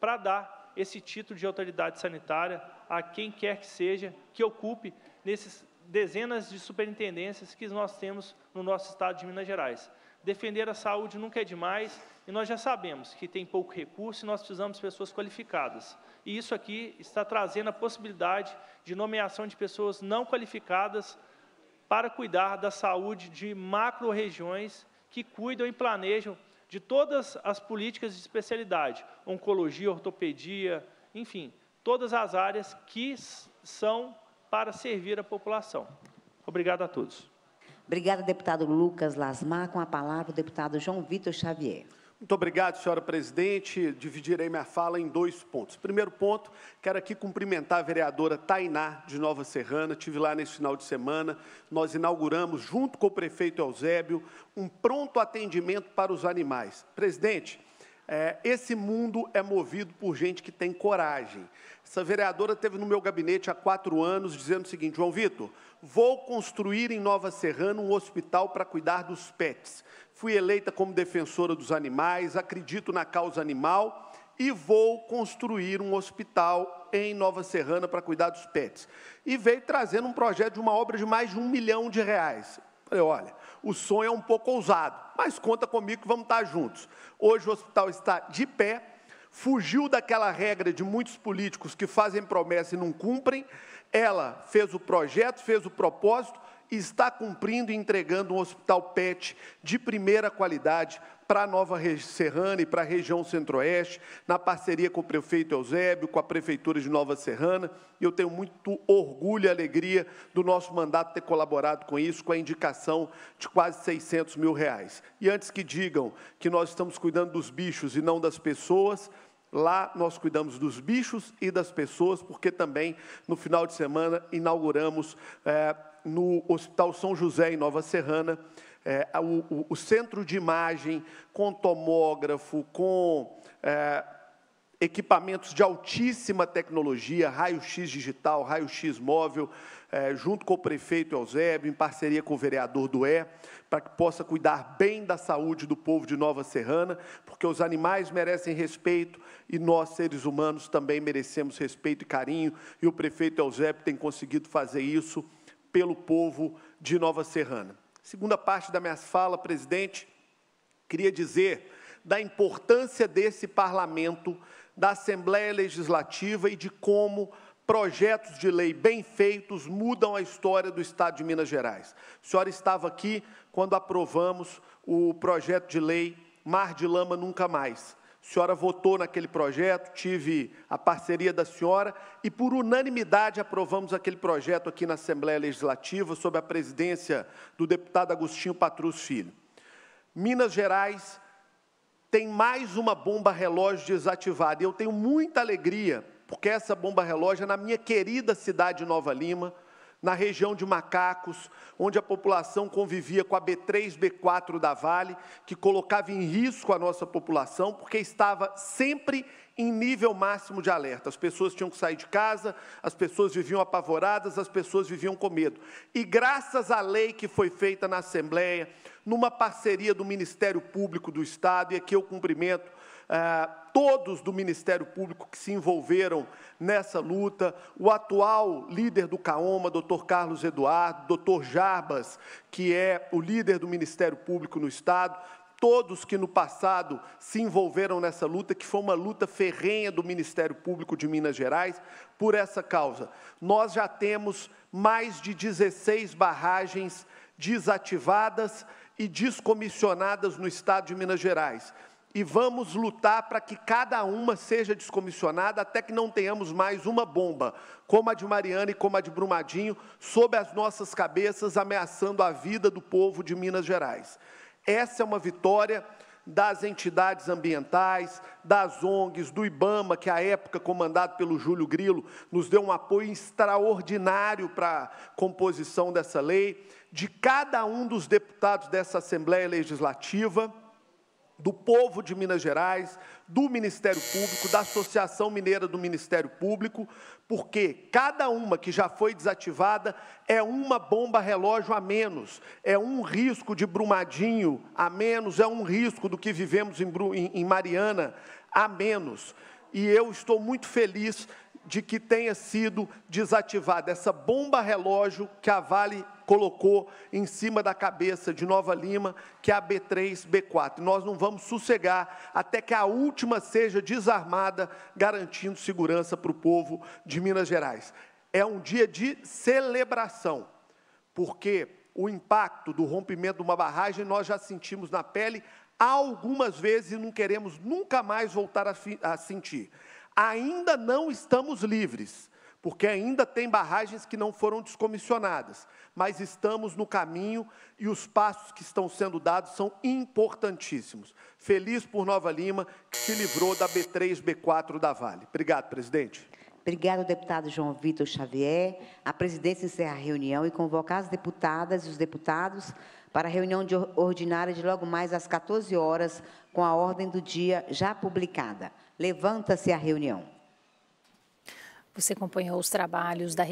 para dar esse título de autoridade sanitária a quem quer que seja que ocupe nesses dezenas de superintendências que nós temos no nosso estado de Minas Gerais. Defender a saúde nunca é demais e nós já sabemos que tem pouco recurso e nós precisamos de pessoas qualificadas. E isso aqui está trazendo a possibilidade de nomeação de pessoas não qualificadas para cuidar da saúde de macro-regiões que cuidam e planejam de todas as políticas de especialidade, oncologia, ortopedia, enfim, todas as áreas que são para servir a população. Obrigado a todos. Obrigada, deputado Lucas Lasmar. Com a palavra, o deputado João Vitor Xavier. Muito obrigado, senhora presidente. Dividirei minha fala em dois pontos. Primeiro ponto, quero aqui cumprimentar a vereadora Tainá de Nova Serrana. Tive lá nesse final de semana. Nós inauguramos, junto com o prefeito Eusébio, um pronto atendimento para os animais. Presidente, é, esse mundo é movido por gente que tem coragem. Essa vereadora teve no meu gabinete há quatro anos dizendo o seguinte: João Vitor, vou construir em Nova Serrana um hospital para cuidar dos pets fui eleita como defensora dos animais, acredito na causa animal e vou construir um hospital em Nova Serrana para cuidar dos pets. E veio trazendo um projeto de uma obra de mais de um milhão de reais. Falei, olha, o sonho é um pouco ousado, mas conta comigo que vamos estar juntos. Hoje o hospital está de pé, fugiu daquela regra de muitos políticos que fazem promessa e não cumprem. Ela fez o projeto, fez o propósito, está cumprindo e entregando um hospital PET de primeira qualidade para Nova Serrana e para a região centro-oeste, na parceria com o prefeito Eusébio, com a Prefeitura de Nova Serrana, e eu tenho muito orgulho e alegria do nosso mandato ter colaborado com isso, com a indicação de quase 600 mil reais. E antes que digam que nós estamos cuidando dos bichos e não das pessoas, Lá nós cuidamos dos bichos e das pessoas, porque também no final de semana inauguramos é, no Hospital São José, em Nova Serrana, é, o, o, centro de imagem com tomógrafo, com é, equipamentos de altíssima tecnologia, raio-x digital, raio-x móvel, é, junto com o prefeito Eusébio, em parceria com o vereador do E, para que possa cuidar bem da saúde do povo de Nova Serrana, porque os animais merecem respeito e nós, seres humanos, também merecemos respeito e carinho, e o prefeito Eusébio tem conseguido fazer isso pelo povo de Nova Serrana. Segunda parte da minha fala, presidente, queria dizer da importância desse parlamento, da Assembleia Legislativa e de como projetos de lei bem feitos mudam a história do Estado de Minas Gerais. A senhora estava aqui quando aprovamos o projeto de lei Mar de Lama Nunca Mais. A senhora votou naquele projeto, tive a parceria da senhora e, por unanimidade, aprovamos aquele projeto aqui na Assembleia Legislativa, sob a presidência do deputado Agostinho Patrus Filho. Minas Gerais tem mais uma bomba relógio desativada. E eu tenho muita alegria porque essa bomba relógio é na minha querida cidade de Nova Lima, na região de Macacos, onde a população convivia com a B3, B4 da Vale, que colocava em risco a nossa população, porque estava sempre em nível máximo de alerta. As pessoas tinham que sair de casa, as pessoas viviam apavoradas, as pessoas viviam com medo. E graças à lei que foi feita na Assembleia, numa parceria do Ministério Público do Estado, e aqui eu cumprimento ah, todos do Ministério Público que se envolveram nessa luta, o atual líder do CAOMA, doutor Carlos Eduardo, doutor Jarbas, que é o líder do Ministério Público no Estado, todos que no passado se envolveram nessa luta, que foi uma luta ferrenha do Ministério Público de Minas Gerais, por essa causa. Nós já temos mais de 16 barragens desativadas e descomissionadas no estado de Minas Gerais e vamos lutar para que cada uma seja descomissionada até que não tenhamos mais uma bomba, como a de Mariana e como a de Brumadinho, sob as nossas cabeças, ameaçando a vida do povo de Minas Gerais. Essa é uma vitória das entidades ambientais, das ONGs, do IBAMA, que à época comandado pelo Júlio Grilo, nos deu um apoio extraordinário para a composição dessa lei, de cada um dos deputados dessa Assembleia Legislativa, do povo de Minas Gerais, do Ministério Público, da Associação Mineira do Ministério Público, porque cada uma que já foi desativada é uma bomba relógio a menos, é um risco de Brumadinho a menos, é um risco do que vivemos em, Mariana a menos. E eu estou muito feliz de que tenha sido desativada essa bomba relógio que a Vale colocou em cima da cabeça de Nova Lima, que é a B3, B4. Nós não vamos sossegar até que a última seja desarmada, garantindo segurança para o povo de Minas Gerais. É um dia de celebração, porque o impacto do rompimento de uma barragem nós já sentimos na pele algumas vezes e não queremos nunca mais voltar a, a sentir. Ainda não estamos livres, porque ainda tem barragens que não foram descomissionadas, mas estamos no caminho e os passos que estão sendo dados são importantíssimos. Feliz por Nova Lima, que se livrou da B3, B4 da Vale. Obrigado, presidente. Obrigado, deputado João Vitor Xavier. A presidência encerra a reunião e convocar as deputadas e os deputados para a reunião de ordinária de logo mais às 14 horas, com a ordem do dia já publicada. Levanta-se a reunião. Você acompanhou os trabalhos da